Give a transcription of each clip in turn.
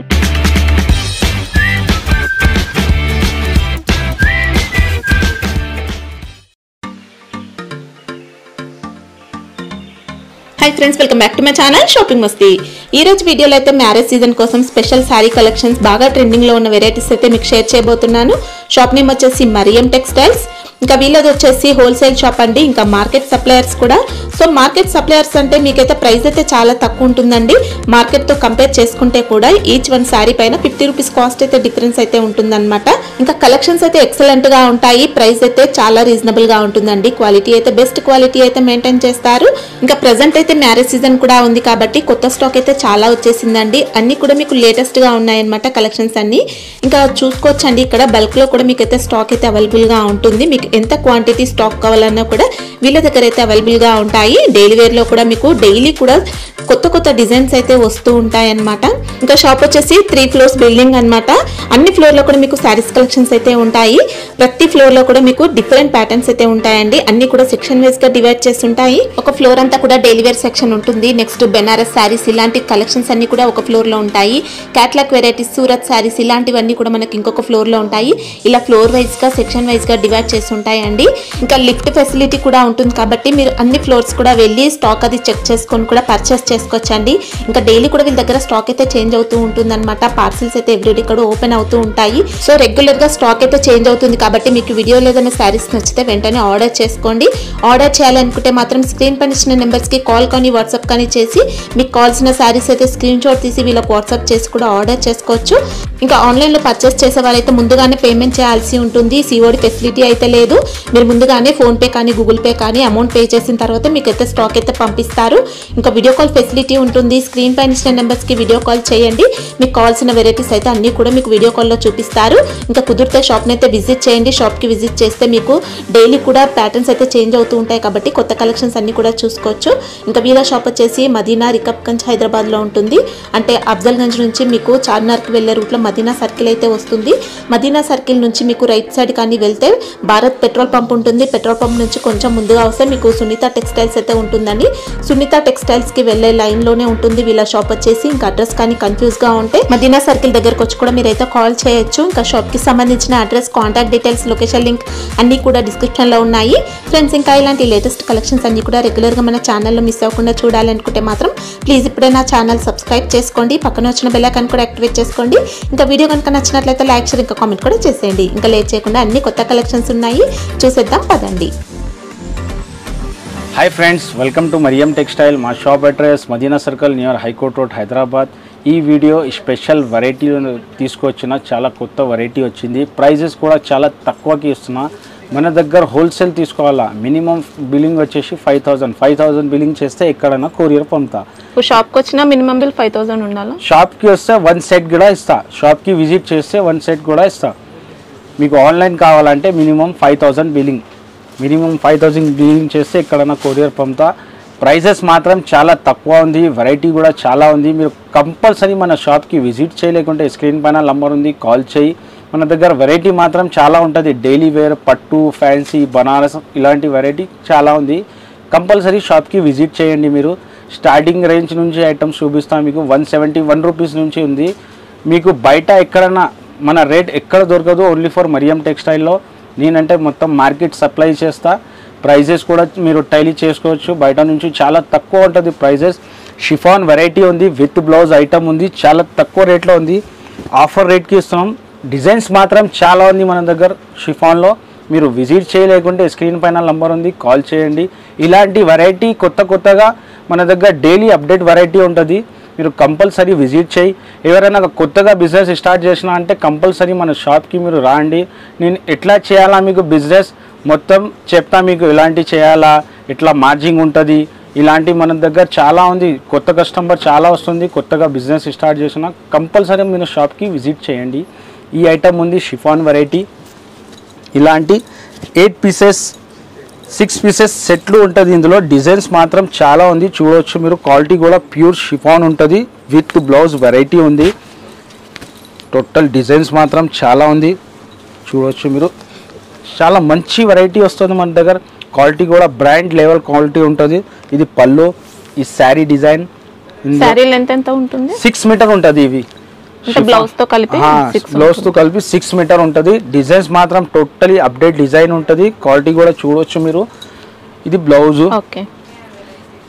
Hi friends welcome back to my channel shopping Masti ఈ రోజు వీడియోలో అయితే మ్యారేజ్ సీజన్ కోసం స్పెషల్ శారీ కలెక్షన్స్ బాగా ట్రెండింగ్లో ఉన్న వెరైటీస్ అయితే మీకు షేర్ చేయబోతున్నాను. షాప్ నేమ్ వచ్చేసి మరియం టెక్స్టైల్స్. ఇంకా వీళ్ళది వచ్చేసి హోల్సేల్ షాప్ అండి. ఇంకా మార్కెట్ సప్లయర్స్ కూడా. సో మార్కెట్ సప్లయర్స్ అంటే మీకైతే ప్రైస్ అయితే చాలా తక్కువ ఉంటుందండి. మార్కెట్తో కంపేర్ చేసుకుంటే కూడా ఈచ్ వన్ శారీ పైన ఫిఫ్టీ రూపీస్ కాస్ట్ అయితే డిఫరెన్స్ అయితే ఉంటుందన్నమాట. ఇంకా కలెక్షన్స్ అయితే ఎక్సలెంట్గా ఉంటాయి. ప్రైస్ అయితే చాలా రీజనబుల్గా ఉంటుందండి. క్వాలిటీ అయితే బెస్ట్ క్వాలిటీ అయితే మెయింటైన్ చేస్తారు. ఇంకా ప్రెసెంట్ అయితే మ్యారేజ్ సీజన్ కూడా ఉంది కాబట్టి కొత్త స్టాక్ అయితే చాలా వచ్చేసిందండి. అన్ని కూడా మీకు లేటెస్ట్గా ఉన్నాయన్నమాట కలెక్షన్స్ అన్ని. ఇంకా చూసుకోవచ్చండి. ఇక్కడ బల్క్లో కూడా మీకు అయితే స్టాక్ అయితే అవైలబుల్గా ఉంటుంది. మీకు ఎంత క్వాంటిటీ స్టాక్ కావాలన్నా కూడా వీళ్ళ దగ్గర అయితే అవైలబుల్గా ఉంటాయి. డైలీ వేర్లో కూడా మీకు డైలీ కూడా కొత్త కొత్త డిజైన్స్ అయితే వస్తూ ఉంటాయి అన్నమాట ఇంకా షాప్ వచ్చేసి త్రీ ఫ్లోర్స్ బిల్డింగ్ అన్నమాట. అన్ని ఫ్లోర్లో కూడా మీకు శారీస్ కలెక్షన్స్ అయితే ఉంటాయి. ప్రతి ఫ్లోర్లో కూడా మీకు డిఫరెంట్ ప్యాటర్న్స్ అయితే ఉంటాయండి. అన్ని కూడా సెక్షన్ వైజ్గా డివైడ్ చేసి ఉంటాయి. ఒక ఫ్లోర్ అంతా కూడా డైలీ వేర్ సెక్షన్ ఉంటుంది. నెక్స్ట్ బెనారస్ శారీస్ ఇలాంటి కలెక్షన్స్ అన్ని కూడా ఒక ఫ్లోర్లో ఉంటాయి. క్యాట్లాక్ వెరైటీస్ సూరత్ శారీస్ ఇలాంటివన్నీ కూడా మనకి ఇంకొక ఫ్లోర్లో ఉంటాయి. ఇలా ఫ్లోర్ వైజ్గా సెక్షన్ వైజ్గా డివైడ్ చేసి ఉంటాయండి ఇంకా లిఫ్ట్ ఫెసిలిటీ కూడా ఉంటుంది కాబట్టి మీరు అన్ని ఫ్లోర్స్ కూడా వెళ్ళి స్టాక్ అది చెక్ చేసుకొని కూడా పర్చేస్ చేసుకోవచ్చండి. ఇంకా డైలీ కూడా వీళ్ళ దగ్గర స్టాక్ అయితే చేంజ్ అవుతూ ఉంటుంది అనమాట పార్సిల్స్ అయితే ఎవ్రీడే కూడా ఓపెన్ అవుతూ ఉంటాయి. సో రెగ్యులర్గా స్టాక్ అయితే చేంజ్ అవుతుంది కాబట్టి మీకు వీడియో లేదన్న శారీస్ నచ్చితే వెంటనే ఆర్డర్ చేసుకోండి. ఆర్డర్ చేయాలనుకుంటే మాత్రం స్క్రీన్ పైన ఇచ్చిన నెంబర్స్కి కాల్ కానీ వాట్సాప్ కానీ చేసి మీకు కావాల్సిన శారీస్ అయితే స్క్రీన్ షాట్ తీసి వీళ్ళకి వాట్సాప్ చేసి కూడా ఆర్డర్ చేసుకోవచ్చు. ఇంకా ఆన్లైన్లో పర్చేస్ చేసే వాళ్ళైతే ముందుగానే పేమెంట్ చేయాల్సి ఉంటుంది. సిఓడి ఫెసిలిటీ అయితే లేదు. మీరు ముందుగానే ఫోన్ పే కానీ గూగుల్ పే కానీ అమౌంట్ పే చేసిన తర్వాత మీకు అయితే స్టాక్ అయితే పంపిస్తారు. ఇంకా వీడియో కాల్ ఫెసిలిటీ ఉంటుంది. స్క్రీన్ పైన ఇచ్చిన నెంబర్స్కి వీడియో కాల్ చేయండి. మీకు కావాల్సిన వెరైటీస్ అయితే అన్ని కూడా మీకు వీడియో కాల్లో చూపిస్తారు. ఇంకా కుదిరితే షాప్ని అయితే విజిట్ చేయండి. షాప్కి విజిట్ చేస్తే మీకు డైలీ కూడా ప్యాటర్న్స్ అయితే చేంజ్ అవుతూ ఉంటాయి కాబట్టి కొత్త కలెక్షన్స్ అన్ని కూడా చూసుకోవచ్చు. ఇంకా వీళ్ళ షాప్ వచ్చేసి మదీనా రికబ్గంజ్ హైదరాబాద్లో ఉంటుంది. అంటే అఫ్జల్గంజ్ నుంచి మీకు చార్మినార్కి వెళ్ళే రూట్లో మదీనా సర్కిల్ అయితే వస్తుంది. మదీనా సర్కిల్ నుంచి మీకు రైట్ సైడ్ కానీ వెళ్తే భారత్ పెట్రోల్ పంప్ ఉంటుంది. పెట్రోల్ పంప్ నుంచి కొంచెం ముందుగా వస్తే మీకు సునీత టెక్స్టైల్స్ అయితే ఉంటుందండి. సునీత టెక్స్టైల్స్కి వెళ్ళే లైన్లోనే ఉంటుంది. వీళ్ళ షాప్ వచ్చేసి ఇంకా అడ్రస్ కానీ కన్ఫ్యూజ్గా ఉంటే మదీనా సర్కిల్ దగ్గరకు వచ్చి కూడా మీరైతే కాల్ చేయొచ్చు. ఇంకా షాప్కి సంబంధించిన address contact details location link అన్ని కూడా డిస్క్రిప్షన్లో ఉన్నాయి. ఫ్రెండ్స్ ఇంకా ఇలాంటి లేటెస్ట్ కలెక్షన్స్ అన్నీ కూడా రెగ్యులర్గా మన ఛానల్లో మిస్ అవ్వకుండా చూడాలనుకుంటే మాత్రం ప్లీజ్ ఇప్పుడే నా ఛానల్ సబ్స్క్రైబ్ చేసుకోండి. పక్కన వచ్చిన బెల్ కూడా యాక్టివేట్ చేసుకోండి. ఇంకా వీడియో కనుక నచ్చినట్లయితే లైక్ షేర్ ఇంకా కామెంట్ కూడా చేసేయండి. ఇంకా లేట్ చేయకుండా అన్ని కొత్త కలెక్షన్స్ ఉన్నాయి. చూసేద్దాం పదండి. Hi friends welcome to Mariam textile మా shop address Madina circle near high court road Hyderabad ఈ వీడియో స్పెషల్ వెరైటీ తీసుకొచ్చిన చాలా కొత్త వెరైటీ వచ్చింది. ప్రైజెస్ కూడా చాలా తక్కువకి ఇస్తున్నా. మన దగ్గర హోల్సేల్ తీసుకోవాలా? మినిమం బిల్లింగ్ వచ్చేసి five thousand five thousand billing చేస్తే ఎక్కడైనా కొరియర్ పంపుతా. షాప్కి వచ్చినా మినిమం బిల్ ఫైవ్ థౌసండ్ ఉండాలా? షాప్కి వస్తే వన్ సెట్ కూడా ఇస్తా. షాప్కి విజిట్ చేస్తే వన్ సెట్ కూడా ఇస్తా. మీకు ఆన్లైన్ కావాలంటే minimum five thousand billing minimum five thousand billing చేస్తే ఎక్కడైనా కొరియర్ పంపుతా. ప్రైజెస్ మాత్రం చాలా తక్కువ ఉంది వెరైటీ కూడా చాలా ఉంది. మీరు కంపల్సరీ మన షాప్కి విజిట్ చేయలేకుంటే స్క్రీన్ పైన నంబర్ ఉంది కాల్ చేయి. మన దగ్గర వెరైటీ మాత్రం చాలా ఉంటుంది. డైలీ వేర్ పట్టు ఫ్యాన్సీ బనారస్ ఇలాంటి వెరైటీ చాలా ఉంది. కంపల్సరీ షాప్కి విజిట్ చేయండి మీరు. స్టార్టింగ్ రేంజ్ నుంచి ఐటమ్స్ చూపిస్తాం మీకు. వన్ సెవెంటీ వన్ రూపీస్ నుంచి ఉంది. మీకు బయట ఎక్కడన్నా మన రేట్ ఎక్కడ దొరకదు ఓన్లీ ఫర్ మరియం టెక్స్టైల్లో నేనంటే మొత్తం మార్కెట్ సప్లై చేస్తా. ప్రైజెస్ కూడా మీరు టైలీ చేసుకోవచ్చు. బయట నుంచి చాలా తక్కువ ఉంటుంది ప్రైజెస్ షిఫాన్ వెరైటీ ఉంది విత్ బ్లౌజ్ ఐటమ్ ఉంది చాలా తక్కువ రేట్లో ఉంది. ఆఫర్ రేట్కి ఇస్తున్నాం. డిజైన్స్ మాత్రం చాలా ఉంది మన దగ్గర షిఫాన్లో మీరు విజిట్ చేయలేకుంటే స్క్రీన్ పైన నంబర్ ఉంది కాల్ చేయండి. ఇలాంటి వెరైటీ కొత్త కొత్తగా మన దగ్గర డైలీ అప్డేట్ వెరైటీ ఉంటుంది. మీరు కంపల్సరీ విజిట్ చేయి. ఎవరైనా కొత్తగా బిజినెస్ స్టార్ట్ చేసినా అంటే కంపల్సరీ మన షాప్కి మీరు రాండి. నేను ఎట్లా చేయాలా మీకు బిజినెస్ మొత్తం చెప్తా మీకు ఎలాంటి చేయాలా? ఎట్లా మార్జింగ్ ఉంటుంది? ఇలాంటి మన దగ్గర చాలా ఉంది. కొత్త కస్టమర్ చాలా వస్తుంది. కొత్తగా బిజినెస్ స్టార్ట్ చేసిన కంపల్సరీ మీరు షాప్కి విజిట్ చేయండి. ఈ ఐటమ్ ఉంది షిఫాన్ వెరైటీ ఇలాంటి ఎయిట్ పీసెస్ సిక్స్ పీసెస్ సెట్లు ఉంటుంది ఇందులో. డిజైన్స్ మాత్రం చాలా ఉంది. చూడవచ్చు మీరు. క్వాలిటీ కూడా ప్యూర్ షిఫాన్ ఉంటుంది. విత్ బ్లౌజ్ వెరైటీ ఉంది. టోటల్ డిజైన్స్ మాత్రం చాలా ఉంది. చూడవచ్చు మీరు. చాలా మంచి వెరైటీ వస్తుంది మన దగ్గర. క్వాలిటీ కూడా బ్రాండ్ లెవెల్ క్వాలిటీ ఉంటుంది. ఇది పళ్ళు ఈ శారీ డిజైన్. సిక్స్ మీటర్ ఉంటుంది ఇవి. బ్లౌజ్తో కలిపి six బ్లౌజ్తో కలిపి సిక్స్ మీటర్ ఉంటుంది. డిజైన్స్ మాత్రం టోటలీ అప్డేట్ డిజైన్ ఉంటుంది. క్వాలిటీ కూడా చూడొచ్చు మీరు. ఇది బ్లౌజ్ ఓకే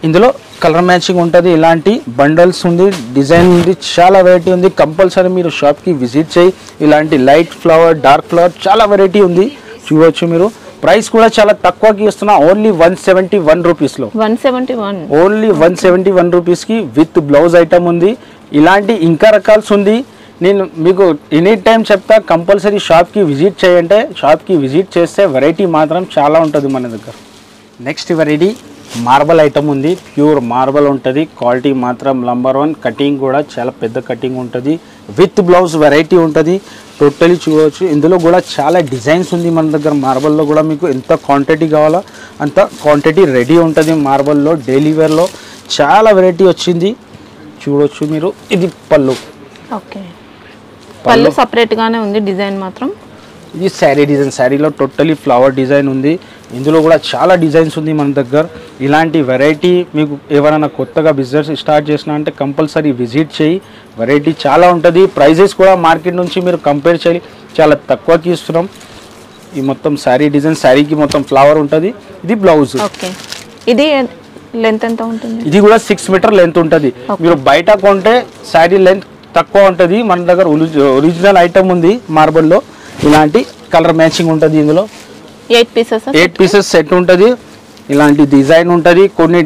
ఇందులో కలర్ మ్యాచింగ్ ఉంటుంది. ఇలాంటి బండల్స్ ఉంది. డిజైన్ ఉంది. చాలా వెరైటీ ఉంది. కంపల్సరీ మీరు షాప్కి విజిట్ చేయి. ఇలాంటి లైట్ ఫ్లవర్ డార్క్ ఫ్లవర్ చాలా వెరైటీ ఉంది. చూడవచ్చు మీరు. ప్రైస్ కూడా చాలా తక్కువకి ఇస్తున్నా. ఓన్లీ వన్ సెవెంటీ వన్ రూపీస్లో one seventy one only one seventy one రూపీస్కి విత్ బ్లౌజ్ ఐటమ్ ఉంది. ఇలాంటి ఇంకా రకాల్స్ ఉంది నేను మీకు ఎనీ టైం చెప్తా కంపల్సరీ షాప్కి విజిట్ చేయంటే షాప్కి విజిట్ చేస్తే వెరైటీ మాత్రం చాలా ఉంటుంది మన దగ్గర. నెక్స్ట్ వెరైటీ మార్బల్ ఐటమ్ ఉంది. ప్యూర్ మార్బల్ ఉంటుంది. క్వాలిటీ మాత్రం నంబర్ వన్. కటింగ్ కూడా చాలా పెద్ద కటింగ్ ఉంటుంది. విత్ బ్లౌజ్ వెరైటీ ఉంటుంది. టోటలీ చూడవచ్చు ఇందులో కూడా చాలా డిజైన్స్ ఉంది మన దగ్గర. మార్బల్లో కూడా మీకు ఎంత క్వాంటిటీ కావాలో అంత క్వాంటిటీ రెడీ ఉంటుంది మార్బల్లో డైలీ వేర్లో. చాలా వెరైటీ వచ్చింది. చూడొచ్చు మీరు. ఇది పళ్ళు. ఓకే. పళ్ళు. సపరేట్ గానే ఉంది డిజైన్ మాత్రం? ఇది శారీ డిజైన్. శారీలో టోటలీ ఫ్లవర్ డిజైన్ ఉంది. ఇందులో కూడా చాలా డిజైన్స్ ఉంది మన దగ్గర. ఇలాంటి వెరైటీ మీకు ఎవరైనా కొత్తగా బిజినెస్ స్టార్ట్ చేసినా అంటే కంపల్సరీ విజిట్ చేయి. వెరైటీ చాలా ఉంటుంది. ప్రైజెస్ కూడా మార్కెట్ నుంచి మీరు కంపేర్ చేయాలి చాలా తక్కువకి ఇస్తున్నాం. ఈ మొత్తం శారీ డిజైన్ శారీకి మొత్తం ఫ్లవర్ ఉంటుంది. ఇది బ్లౌజ్ ఓకే. ఇది లెంత్ ఎంత ఉంటుంది? ఇది కూడా సిక్స్ మీటర్ లెంత్ ఉంటుంది. మీరు బయట కొంటే శారీ లెంత్ తక్కువ ఉంటుంది. మన దగ్గర ఒరిజినల్ ఐటమ్ ఉంది మార్బల్లో ఇలాంటి కలర్ మ్యాచింగ్ ఉంటుంది ఇందులో. Eight pieces eight pieces set ఉంటుంది. ఇలాంటి డిజైన్ ఉంటుంది. కొన్ని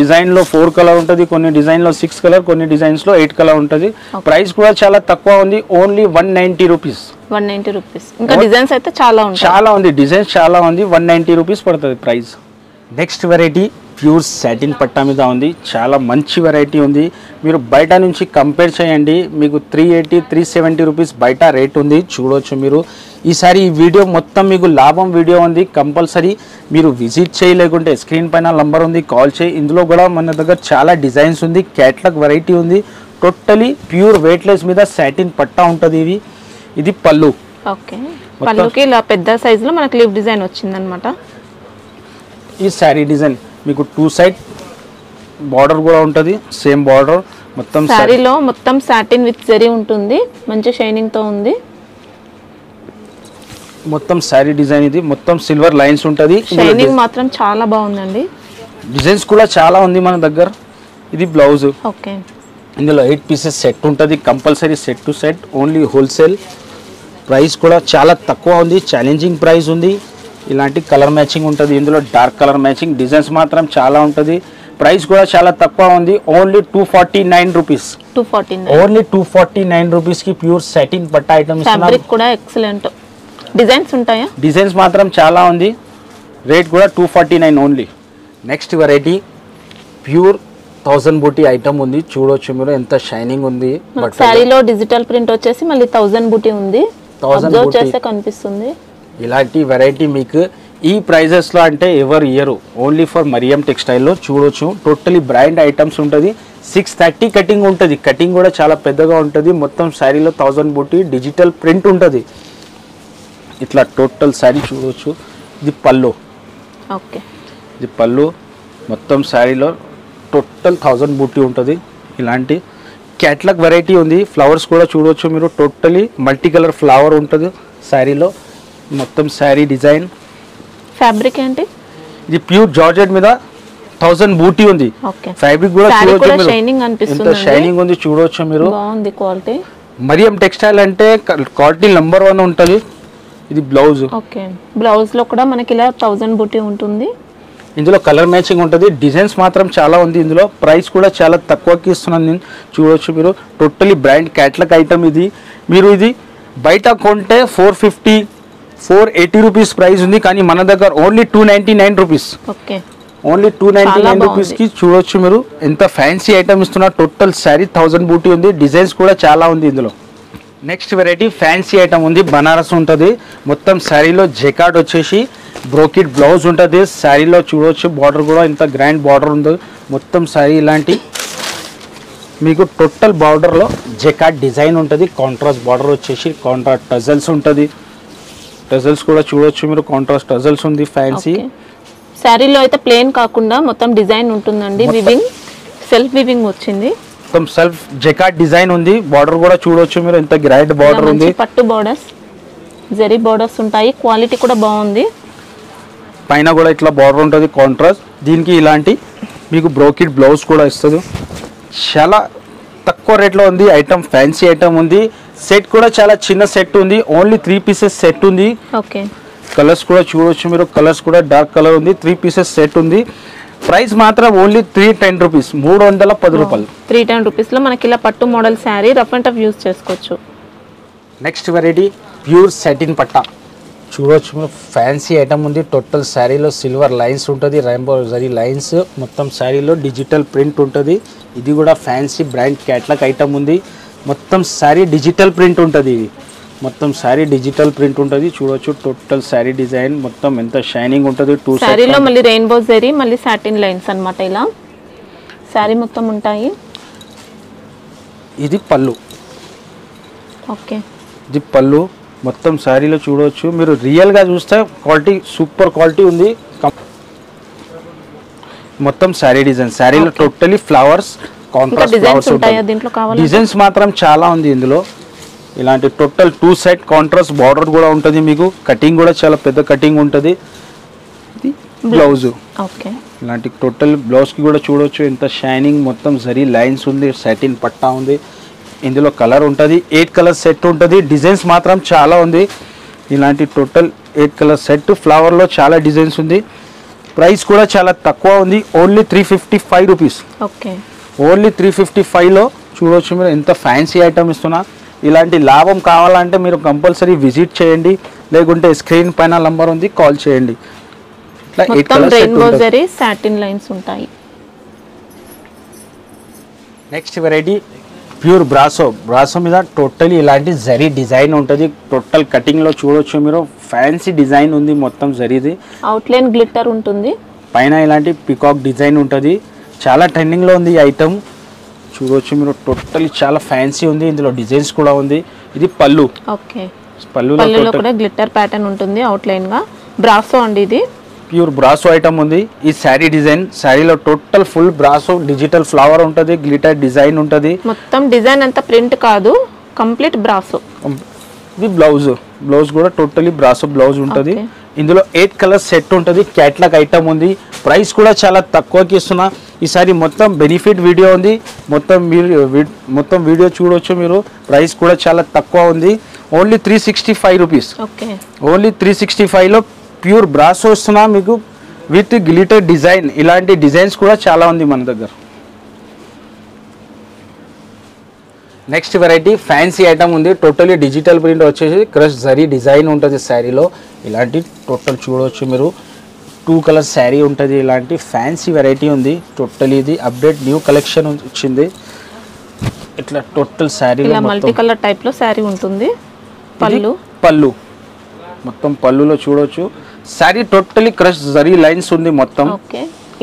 డిజైన్లో ఫోర్ కలర్ ఉంటుంది. కొన్ని డిజైన్లో సిక్స్ కలర్ కొన్ని డిజైన్స్లో ఎయిట్ కలర్ ఉంటుంది. ప్రైస్ కూడా చాలా తక్కువ ఉంది. Only one ninety rupees one ninety rupees ఇంకా డిజైన్స్ అయితే చాలా ఉంటాయి. చాలా ఉంది. డిజైన్స్ చాలా ఉంది. వన్ నైంటీ రూపీస్ పడుతుంది price next variety pure satin పట్టా మీద ఉంది. చాలా మంచి వెరైటీ ఉంది. మీరు బయట నుంచి కంపేర్ చేయండి. మీకు three eighty three seventy rupees బయట రేట్ ఉంది. చూడవచ్చు మీరు. ఈసారి ఈ వీడియో మొత్తం మీకు లాభం వీడియో ఉంది. కంపల్సరీ మీరు విజిట్ చేయలేకుంటే స్క్రీన్ పైన నంబర్ ఉంది. కాల్ చేయి. ఇందులో కూడా మన దగ్గర చాలా డిజైన్స్ ఉంది. క్యాట్లాగ్ వెరైటీ ఉంది. టోటలీ ప్యూర్ వెయిట్లెస్ మీద సాటిన్ పట్టా ఉంటుంది ఇది. ఇది పళ్ళు. ఓకే పళ్ళుకి ఇలా పెద్ద సైజ్లో మనకి లీవ్ డిజైన్ వచ్చిందనమాట ఈ శారీ డిజైన్ మీకు టూ సైడ్ బార్డర్ కూడా ఉంటుంది. సేమ్ బార్డర్ మొత్తం శారీలో మొత్తం సాటిన్ విత్ జరీ ఉంటుంది. మంచి షైనింగ్తో ఉంది. మొత్తం శారీ డిజైన్ ఇది. మొత్తం సిల్వర్ లైన్స్ ఉంటుంది. షైనింగ్ మాత్రం చాలా బాగుందండి. డిజైన్స్ కూడా చాలా ఉంది మన దగ్గర. ఇది బ్లౌజ్ ఓకే. ఇందులో ఎయిట్ పీసెస్ సెట్ ఉంటుంది. Compulsory set to set only wholesale price కూడా చాలా తక్కువ ఉంది. ఛాలెంజింగ్ ప్రైస్ ఉంది. ఇలాంటి కలర్ మ్యాచింగ్ ఉంటుంది. ఇందులో డార్క్ కలర్ మ్యాచింగ్. డిజైన్స్ మాత్రం చాలా ఉంటుంది. ప్రైస్ కూడా చాలా తక్కువ ఉంది. Only two forty nine rupees only two forty nine రూపీస్కి ప్యూర్ సెటింగ్ పట్టా ఐటమ్ కూడా ఎక్సలెంట్ డిజైన్స్ ఉంటాయా? డిజైన్స్ మాత్రం చాలా ఉంది. రేట్ కూడా two forty nine only next variety pure thousand బూటీ ఐటమ్ ఉంది. చూడొచ్చు మీరు ఎంత షైనింగ్ ఉంది. శారీలో డిజిటల్ ప్రింట్ వచ్చేసి మళ్ళీ థౌజండ్ బుటీ ఉంది. 1000 అబ్జర్వ్ బూటీ. చేస్తే కనిపిస్తుంది. ఇలాంటి వెరైటీ మీకు ఈ ప్రైజెస్లో అంటే ఎవరు ఇయరు ఓన్లీ ఫర్ మరియం టెక్స్టైల్లో చూడొచ్చు. టోటలీ బ్రాండ్ ఐటమ్స్ ఉంటుంది. సిక్స్ థర్టీ కటింగ్ ఉంటుంది. కటింగ్ కూడా చాలా పెద్దగా ఉంటుంది. మొత్తం శారీలో థౌజండ్ బూటీ డిజిటల్ ప్రింట్ ఉంటుంది. ఇట్లా టోటల్ శారీ చూడొచ్చు. ఇది పళ్ళు. ఓకే. ఇది పళ్ళు. మొత్తం శారీలో టోటల్ థౌజండ్ బూటీ ఉంటుంది. ఇలాంటి క్యాట్లాగ్ వెరైటీ ఉంది. ఫ్లవర్స్ కూడా చూడవచ్చు మీరు. టోటలీ మల్టీ కలర్ ఫ్లవర్ ఉంటుంది శారీలో మొత్తం శారీ డిజైన్. ఫ్యాబ్రిక్ ఏంటి? ఇది ప్యూర్ జార్జెట్ మీద థౌజండ్ బూటీ ఉంది. ఫ్యాబ్రిక్ కూడా ఎంత. షైనింగ్ ఉంది చూడవచ్చు మీరు. బాగుంది క్వాలిటీ మరియం టెక్స్టైల్ అంటే క్వాలిటీ నెంబర్ వన్ ఉంటుంది. ఇది బ్లౌజ్ ఓకే. బ్లౌజ్లో కూడా మనకి ఇలా థౌజండ్ బుటీ ఉంటుంది. ఇందులో కలర్ మ్యాచింగ్ ఉంటుంది. డిజైన్స్ మాత్రం చాలా ఉంది ఇందులో. ప్రైస్ కూడా చాలా తక్కువకి ఇస్తున్నాను నేను. చూడవచ్చు మీరు. టోటలీ బ్రాండ్ క్యాట్లాగ్ ఐటమ్ ఇది. మీరు ఇది బయట కొంటే four fifty four eighty rupees price ఉంది కానీ మన దగ్గర only two ninety nine rupees. Okay. Only two ninety చాలా నైన్ బాగుంది. రూపీస్కి చూడొచ్చు మీరు. ఎంత ఫ్యాన్సీ ఐటమ్ ఇస్తున్నా టోటల్ శారీ థౌజండ్ బూటీ ఉంది డిజైన్స్ కూడా చాలా ఉంది ఇందులో. నెక్స్ట్ వెరైటీ ఫ్యాన్సీ ఐటమ్ ఉంది బనారస్ ఉంటుంది. మొత్తం శారీలో జెకాట్ వచ్చేసి బ్రోకిట్ బ్లౌజ్ ఉంటుంది. శారీలో చూడవచ్చు బార్డర్ కూడా ఇంత గ్రాండ్ బార్డర్ ఉంది. మొత్తం శారీ ఇలాంటి. మీకు టోటల్ బార్డర్లో జెకాట్ డిజైన్ ఉంటుంది కాంట్రాస్ట్ బార్డర్ వచ్చేసి కాంట్రాస్ట్ టజల్స్ ఉంటుంది. టజల్స్ కూడా చూడొచ్చు మీరు కాంట్రాస్ట్ టజల్స్ ఉంది ఫ్యాన్సీ శారీలో అయితే ప్లేన్ కాకుండా మొత్తం డిజైన్ ఉంటుందండి వివింగ్ సెల్ఫ్ వివింగ్ వచ్చింది. మొత్తం సెల్ఫ్ జెకాట్ డిజైన్ ఉంది. బార్డర్ కూడా చూడొచ్చు మీరు ఎంత గ్రాండ్ బార్డర్ ఉంది. పట్టు బోర్డర్స్ జరీ బోర్డర్స్ ఉంటాయి. క్వాలిటీ కూడా బాగుంది. పైన కూడా ఇట్లా బార్డర్ ఉంటుంది కాంట్రాస్ట్ దీనికి ఇలాంటి మీకు బ్రోకిడ్ బ్లౌజ్ కూడా ఇస్తుంది. చాలా తక్కువ రేట్లో ఉంది ఐటమ్ ఫ్యాన్సీ ఐటమ్ ఉంది. సెట్ కూడా చాలా చిన్న సెట్ ఉంది. ఓన్లీ త్రీ పీసెస్ సెట్ ఉంది. ఓకే కలర్స్ కూడా చూడొచ్చు మీరు. కలర్స్ కూడా డార్క్ కలర్ ఉంది. త్రీ పీసెస్ సెట్ ఉంది. ప్రైస్ మాత్రం ఓన్లీ త్రీ టెన్ రూపీస్ మూడు వందల పది రూపాయలు. త్రీ టెన్ రూపీస్లో మనకి ఇలా పట్టు model sari rough and tough use చేసుకోవచ్చు. నెక్స్ట్ వెరైటీ ప్యూర్ సెటిన్ పట్టా. చూడొచ్చు మీరు. ఫ్యాన్సీ ఐటమ్ ఉంది. టోటల్ శారీలో సిల్వర్ లైన్స్ ఉంటుంది. రైంబో జరీ లైన్స్ మొత్తం శారీలో డిజిటల్ ప్రింట్ ఉంటుంది. ఇది కూడా ఫ్యాన్సీ బ్రాండ్ క్యాట్లాగ్ ఐటమ్ ఉంది. మొత్తం శారీ డిజిటల్ ప్రింట్ ఉంటుంది. ఇది మొత్తం శారీ డిజిటల్ ప్రింట్ ఉంటుంది. చూడొచ్చు టోటల్ శారీ డిజైన్ మొత్తం ఎంత షైనింగ్ ఉంటుంది. టూ శారీలో మళ్ళీ రెయిన్బో జరీ మళ్ళీ సాటిన్ లైన్స్ అన్నమాట ఇలా. శారీ మొత్తం ఉంటాయి. ఇది పళ్ళు. ఓకే. ఇది పళ్ళు. మొత్తం శారీలో చూడవచ్చు మీరు రియల్గా చూస్తే క్వాలిటీ సూపర్ క్వాలిటీ ఉంది. మొత్తం శారీ డిజైన్ శారీలో టోటలీ ఫ్లవర్స్ కాంట్రాస్ట్ డిజైన్స్ మాత్రం చాలా ఉంది ఇందులో. ఇలాంటి total two side contrast border కూడా ఉంటుంది మీకు. కటింగ్ కూడా చాలా పెద్ద కటింగ్ ఉంటుంది. ఇది బ్లౌజ్ ఓకే ఇలాంటి టోటల్ బ్లౌజ్కి కూడా చూడొచ్చు. ఎంత షైనింగ్ మొత్తం జరీ లైన్స్ ఉంది. సాటిన్ పట్టా ఉంది. ఇందులో కలర్ ఉంటుంది. ఎయిట్ కలర్ సెట్ ఉంటుంది. డిజైన్స్ మాత్రం చాలా ఉంది. ఇలాంటి టోటల్ ఎయిట్ కలర్ సెట్ ఫ్లవర్లో చాలా డిజైన్స్ ఉంది. ప్రైస్ కూడా చాలా తక్కువ ఉంది. Only three fifty five rupees okay only three fifty ఫైవ్లో చూడవచ్చు మీరు. ఎంత ఫ్యాన్సీ ఐటమ్ ఇస్తున్నా. ఇలాంటి లాభం కావాలంటే మీరు కంపల్సరీ విజిట్ చేయండి. లేకుంటే స్క్రీన్ పైన నంబర్ ఉంది కాల్ చేయండి. సాటిన్ లైన్స్ ఉంటాయి. Next variety pure brasso brasso మీద టోటలీ ఇలాంటి జరీ డిజైన్ ఉంటుంది. టోటల్ కటింగ్లో చూడొచ్చు మీరు. ఫ్యాన్సీ డిజైన్ ఉంది మొత్తం జరీది అవుట్లైన్ గ్లిట్టర్ ఉంటుంది. పైన ఇలాంటి పికాక్ డిజైన్ ఉంటుంది. చాలా ట్రెండింగ్లో ఉంది ఈ ఐటమ్ చూడొచ్చు మీరు టోటలీ చాలా ఫ్యాన్సీ ఉంది. ఇందులో డిజైన్స్ కూడా ఉంది. ఇది పళ్ళు. ఓకే. పళ్ళులో కూడా గ్లిట్టర్ ప్యాటర్న్ ఉంటుంది అవుట్లైన్గా. బ్రాసో అండి ఇది. ప్యూర్ బ్రాసో ఐటమ్ ఉంది. ఈ శారీ డిజైన్ శారీలో total full brasso digital flower ఉంటుంది గ్లిటర్ డిజైన్ ఉంటుంది. మొత్తం డిజైన్ అంతా ప్రింట్ కాదు కంప్లీట్ బ్రాసో ఇది బ్లౌజ్. బ్లౌజ్ కూడా టోటలీ బ్రాసో బ్లౌజ్ ఉంటుంది. ఇందులో ఎయిట్ కలర్ సెట్ ఉంటుంది. క్యాట్లాగ్ ఐటమ్ ఉంది. ప్రైస్ కూడా చాలా తక్కువకి ఇస్తున్నా. ఈసారి మొత్తం బెనిఫిట్ వీడియో ఉంది. మొత్తం మీరు మొత్తం వీడియో చూడొచ్చు మీరు. ప్రైస్ కూడా చాలా తక్కువ ఉంది. Only three sixty five rupees. Only three sixty ఫైవ్లో ప్యూర్ బ్రాస్ వస్తున్నా మీకు. With glitter design. ఇలాంటి డిజైన్స్ కూడా చాలా ఉంది మన దగ్గర. నెక్స్ట్ వెరైటీ ఫ్యాన్సీ ఐటమ్ ఉంది. టోటలీ డిజిటల్ ప్రింట్ వచ్చేసి క్రష్ జరీ డిజైన్ ఉంటుంది శారీలో ఇలాంటి టోటల్ చూడవచ్చు మీరు. టూ కలర్ శారీ ఉంటుంది ఇలాంటి. ఫ్యాన్సీ వెరైటీ ఉంది. టోటల్ ఇది. అప్డేట్ న్యూ కలెక్షన్ వచ్చింది. ఇట్లా టోటల్ ఇలా మల్టీ కలర్ టైప్లో శారీ ఉంటుంది. పళ్ళు. పళ్ళు. మొత్తం పళ్ళులో చూడొచ్చు. Sari totally crush zari lines ఉంది మొత్తం.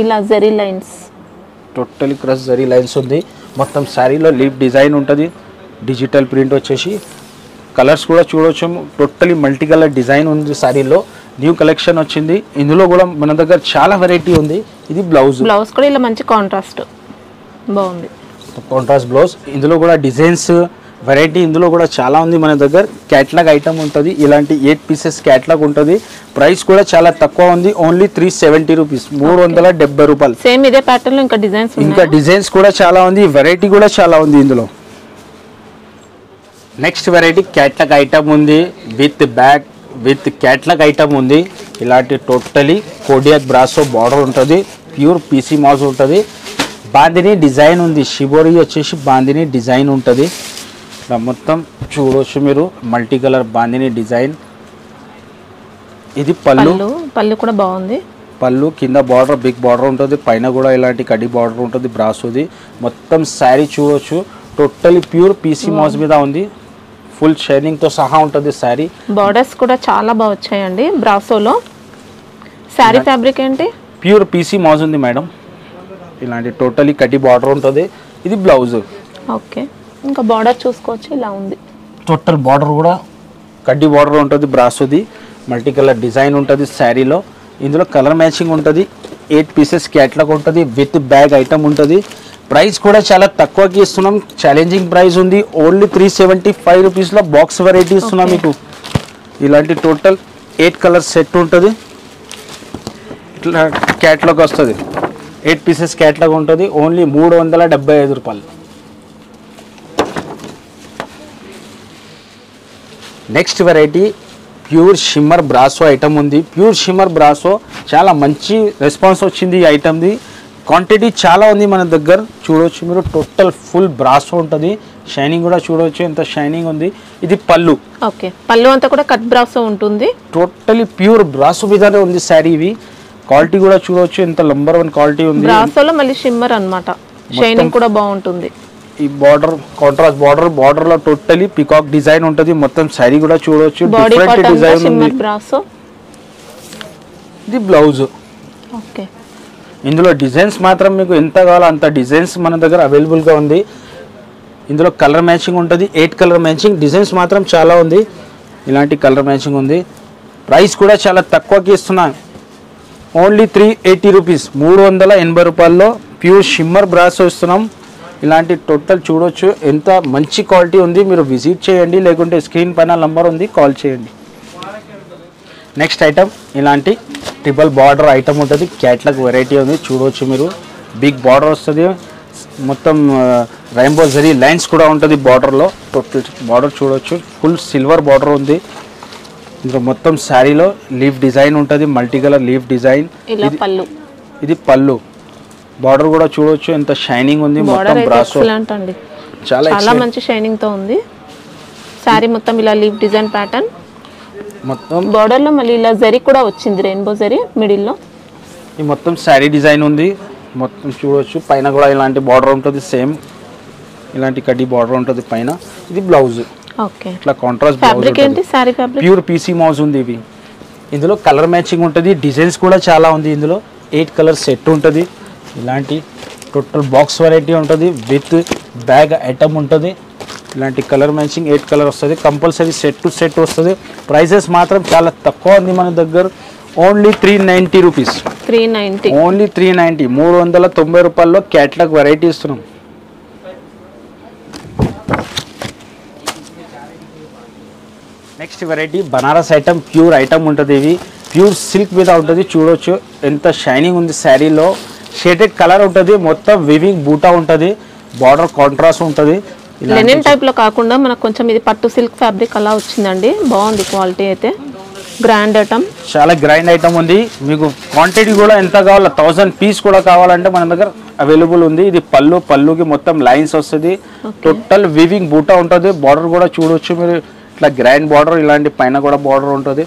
ఇలా zari lines totally crush zari lines ఉంది. మొత్తం శారీలో లీప్ డిజైన్ ఉంటుంది. డిజిటల్ ప్రింట్ వచ్చేసి. కలర్స్ కూడా చూడొచ్చు. టోటలీ మల్టీ కలర్ డిజైన్ ఉంది శారీలో. న్యూ కలెక్షన్ వచ్చింది. ఇందులో కూడా మన దగ్గర చాలా వెరైటీ ఉంది. ఇది బ్లౌజ్. బ్లౌజ్ కూడా ఇలా మంచి కాంట్రాస్ట్ బాగుంది. Contrast blouse. ఇందులో కూడా డిజైన్స్ వెరైటీ ఇందులో కూడా చాలా ఉంది మన దగ్గర. క్యాట్లాగ్ ఐటమ్ ఉంటుంది. ఇలాంటి ఎయిట్ పీసెస్ క్యాట్లాగ్ ఉంటుంది. ప్రైస్ కూడా చాలా తక్కువ ఉంది. ఓన్లీ త్రీ సెవెంటీ రూపీస్ మూడు వందల డెబ్బై రూపాయలు. సేమ్ ఇదే ప్యాటర్న్ ఇంకా డిజైన్స్ ఇంకా డిజైన్స్ కూడా చాలా ఉంది. వెరైటీ కూడా చాలా ఉంది ఇందులో. నెక్స్ట్ వెరైటీ క్యాట్లాగ్ ఐటమ్ ఉంది. With bag with catalogue item ఉంది. ఇలాంటి టోటలీ కోడియాక్ బ్రాసో బార్డర్ ఉంటుంది. ప్యూర్ పీసీ మాస్ ఉంటుంది. బాందిని డిజైన్ ఉంది. షిబోరి వచ్చేసి బాందిని డిజైన్ ఉంటుంది. ఇలా మొత్తం చూడవచ్చు మీరు. Multi colour bandhani design. ఇది పళ్ళు. పళ్ళు కూడా బాగుంది. పళ్ళు కింద బార్డర్ బిగ్ బార్డర్ ఉంటుంది. పైన కూడా ఇలాంటి కడి బార్డర్ ఉంటుంది బ్రాసోది మొత్తం శారీ చూడొచ్చు. టోటలీ ప్యూర్ పీసీ మాస్ మీద ఉంది. ఫుల్ షైనింగ్తో సహా ఉంటుంది శారీ. బార్డర్స్ కూడా చాలా బాగా వచ్చాయండి బ్రాసోలో శారీ ఫ్యాబ్రిక్ ఏంటి? ప్యూర్ పీసీ మాస్ ఉంది మేడం. ఇలాంటి టోటలీ కడ్డీ బార్డర్ ఉంటుంది. ఇది బ్లౌజ్. ఓకే. ఇంకా బార్డర్ చూసుకోవచ్చు ఇలా ఉంది. టోటల్ బార్డర్ కూడా? కడ్డీ బార్డర్ ఉంటుంది బ్రాసోది మల్టీ కలర్ డిజైన్ ఉంటుంది శారీలో. ఇందులో కలర్ మ్యాచింగ్ ఉంటుంది ఎయిట్ పీసెస్ క్యాట్లాగ్ ఉంటుంది విత్ బ్యాగ్ ఐటమ్ ఉంటుంది. ప్రైస్ కూడా చాలా తక్కువకి ఇస్తున్నాం. ఛాలెంజింగ్ ప్రైస్ ఉంది. ఓన్లీ త్రీ సెవెంటీ ఫైవ్ రూపీస్లో బాక్స్ వెరైటీ ఇస్తున్నాం. మీకు. ఇలాంటి టోటల్ ఎయిట్ కలర్ సెట్ ఉంటుంది. ఇట్లా క్యాట్లాగ్ వస్తుంది. ఎయిట్ పీసెస్ క్యాట్లాగ్ ఉంటుంది. ఓన్లీ మూడు వందల డెబ్బై ఐదు రూపాయలు. Next variety pure shimmer brasso item ఉంది. ప్యూర్ షిమ్మర్ బ్రాసో చాలా మంచి రెస్పాన్స్ వచ్చింది ఈ ఐటమ్ది క్వాంటిటీ చాలా ఉంది మన దగ్గర. చూడవచ్చు మీరు టోటల్ ఫుల్ బ్రాసో ఉంటుంది. షైనింగ్ కూడా చూడవచ్చు ఎంత షైనింగ్ ఉంది. ఇది పళ్ళు. ఓకే పళ్ళు అంతా కూడా కట్ బ్రాసో ఉంటుంది. టోటలీ ప్యూర్ బ్రాసో మీదనే ఉంది శారీ ఇవి. క్వాలిటీ కూడా చూడవచ్చు ఎంత నంబర్ వన్ క్వాలిటీ ఉంది. బ్రాసోలో మళ్ళీ షిమ్మర్ అన్నమాట. షైనింగ్ కూడా బాగుంటుంది. ఈ బార్డర్ కాంట్రాస్ట్ బార్డర్ బార్డర్లో టోటలీ పికాక్ డిజైన్ ఉంటుంది. మొత్తం శారీ కూడా చూడవచ్చు డిఫరెంట్ డిజైన్ ఉంది. ఇది బ్లౌజ్ ఓకే. ఇందులో డిజైన్స్ మాత్రం మీకు ఎంత కావాలో అంత డిజైన్స్ మన దగ్గర అవైలబుల్గా ఉంది. ఇందులో కలర్ మ్యాచింగ్ ఉంటుంది. ఎయిట్ కలర్ మ్యాచింగ్ డిజైన్స్ మాత్రం చాలా ఉంది. ఇలాంటి కలర్ మ్యాచింగ్ ఉంది. ప్రైస్ కూడా చాలా తక్కువకి ఇస్తున్నాను ఓన్లీ త్రీ ఎయిటీ రూపీస్ మూడు వందల ఎనభై రూపాయల్లో ప్యూర్ షిమ్మర్ బ్రాస్ ఇస్తున్నాం. ఇలాంటి టోటల్ చూడొచ్చు. ఎంత మంచి క్వాలిటీ ఉంది మీరు విజిట్ చేయండి. లేకుంటే స్క్రీన్ పైన నంబర్ ఉంది కాల్ చేయండి. నెక్స్ట్ ఐటమ్ ఇలాంటి ట్రిపుల్ బార్డర్ ఐటమ్ ఉంటుంది. క్యాట్లాగ్ వెరైటీ ఉంది చూడవచ్చు మీరు. బిగ్ బార్డర్ వస్తుంది. మొత్తం రైంబో జరీ లైన్స్ కూడా ఉంటుంది బార్డర్లో. టోటల్ బార్డర్ చూడవచ్చు ఫుల్ సిల్వర్ బార్డర్ ఉంది. ఇందులో మొత్తం శారీలో లీఫ్ డిజైన్ ఉంటుంది. మల్టీ కలర్ లీఫ్ డిజైన్ ఇలా పళ్ళు. ఇది పళ్ళు. బార్డర్ కూడా చూడవచ్చు ఎంత షైనింగ్ ఉంది మొత్తం బ్రాసో అండి. చాలా చాలా. మంచి షైనింగ్తో ఉంది. శారీ మొత్తం ఇలా లీవ్ డిజైన్ ప్యాటర్న్ మొత్తం బార్డర్లో మళ్ళీ ఇలా జరీ కూడా వచ్చింది రెయిన్బో జరీ మిడిల్లో. ఈ మొత్తం శారీ డిజైన్ ఉంది. మొత్తం చూడవచ్చు పైన కూడా ఇలాంటి బార్డర్ ఉంటుంది సేమ్ ఇలాంటి కడ్డీ బార్డర్ ఉంటుంది పైన. ఇది బ్లౌజ్ ఓకే ఇట్లా కాంట్రాస్ట్ బ్లౌజ్ ఫ్యాబ్రిక్ ఏంటి? శారీ ఫ్యాబ్రిక్ ప్యూర్ పీసీ మౌజ్ ఉంది ఇవి. ఇందులో కలర్ మ్యాచింగ్ ఉంటుంది. డిజైన్స్ కూడా చాలా ఉంది ఇందులో. ఎయిట్ కలర్ సెట్ ఉంటుంది. ఇలాంటి టోటల్ బాక్స్ వెరైటీ ఉంటుంది విత్ బ్యాగ్ ఐటమ్ ఉంటుంది. ఇలాంటి కలర్ మ్యాచింగ్ ఎయిట్ కలర్ వస్తుంది. కంపల్సరీ సెట్ టు సెట్ వస్తుంది. ప్రైసెస్ మాత్రం చాలా తక్కువ ఉంది మన దగ్గర. Only three ninety rupees three ninety only three ninety మూడు వందల తొంభై రూపాయల్లో క్యాట్లాగ్ వెరైటీ ఇస్తున్నాం. Next variety Banaras item pure item ఉంటుంది ఇవి. ప్యూర్ సిల్క్ మీద ఉంటుంది చూడొచ్చు. ఎంత షైనింగ్ ఉంది శారీలో. షేడెడ్ కలర్ ఉంటుంది మొత్తం వివింగ్ బూటా ఉంటుంది బార్డర్ కాంట్రాస్ట్ ఉంటుంది. లెనిన్ టైప్లో కాకుండా మనకు కొంచెం ఇది పట్టు సిల్క్ ఫ్యాబ్రిక్ అలా వచ్చిందండి. బాగుంది క్వాలిటీ అయితే. గ్రాండ్ ఐటమ్ చాలా గ్రైండ్ ఐటమ్ ఉంది. మీకు క్వాంటిటీ కూడా ఎంత కావాలో థౌసండ్ పీస్ కూడా కావాలంటే మన దగ్గర అవైలబుల్ ఉంది. ఇది పళ్ళు పళ్ళుకి మొత్తం లైన్స్ వస్తుంది. టోటల్ వివింగ్ బూటా ఉంటుంది. బార్డర్ కూడా చూడొచ్చు మీరు. ఇట్లా గ్రాండ్ బార్డర్ ఇలాంటి పైన కూడా బార్డర్ ఉంటుంది.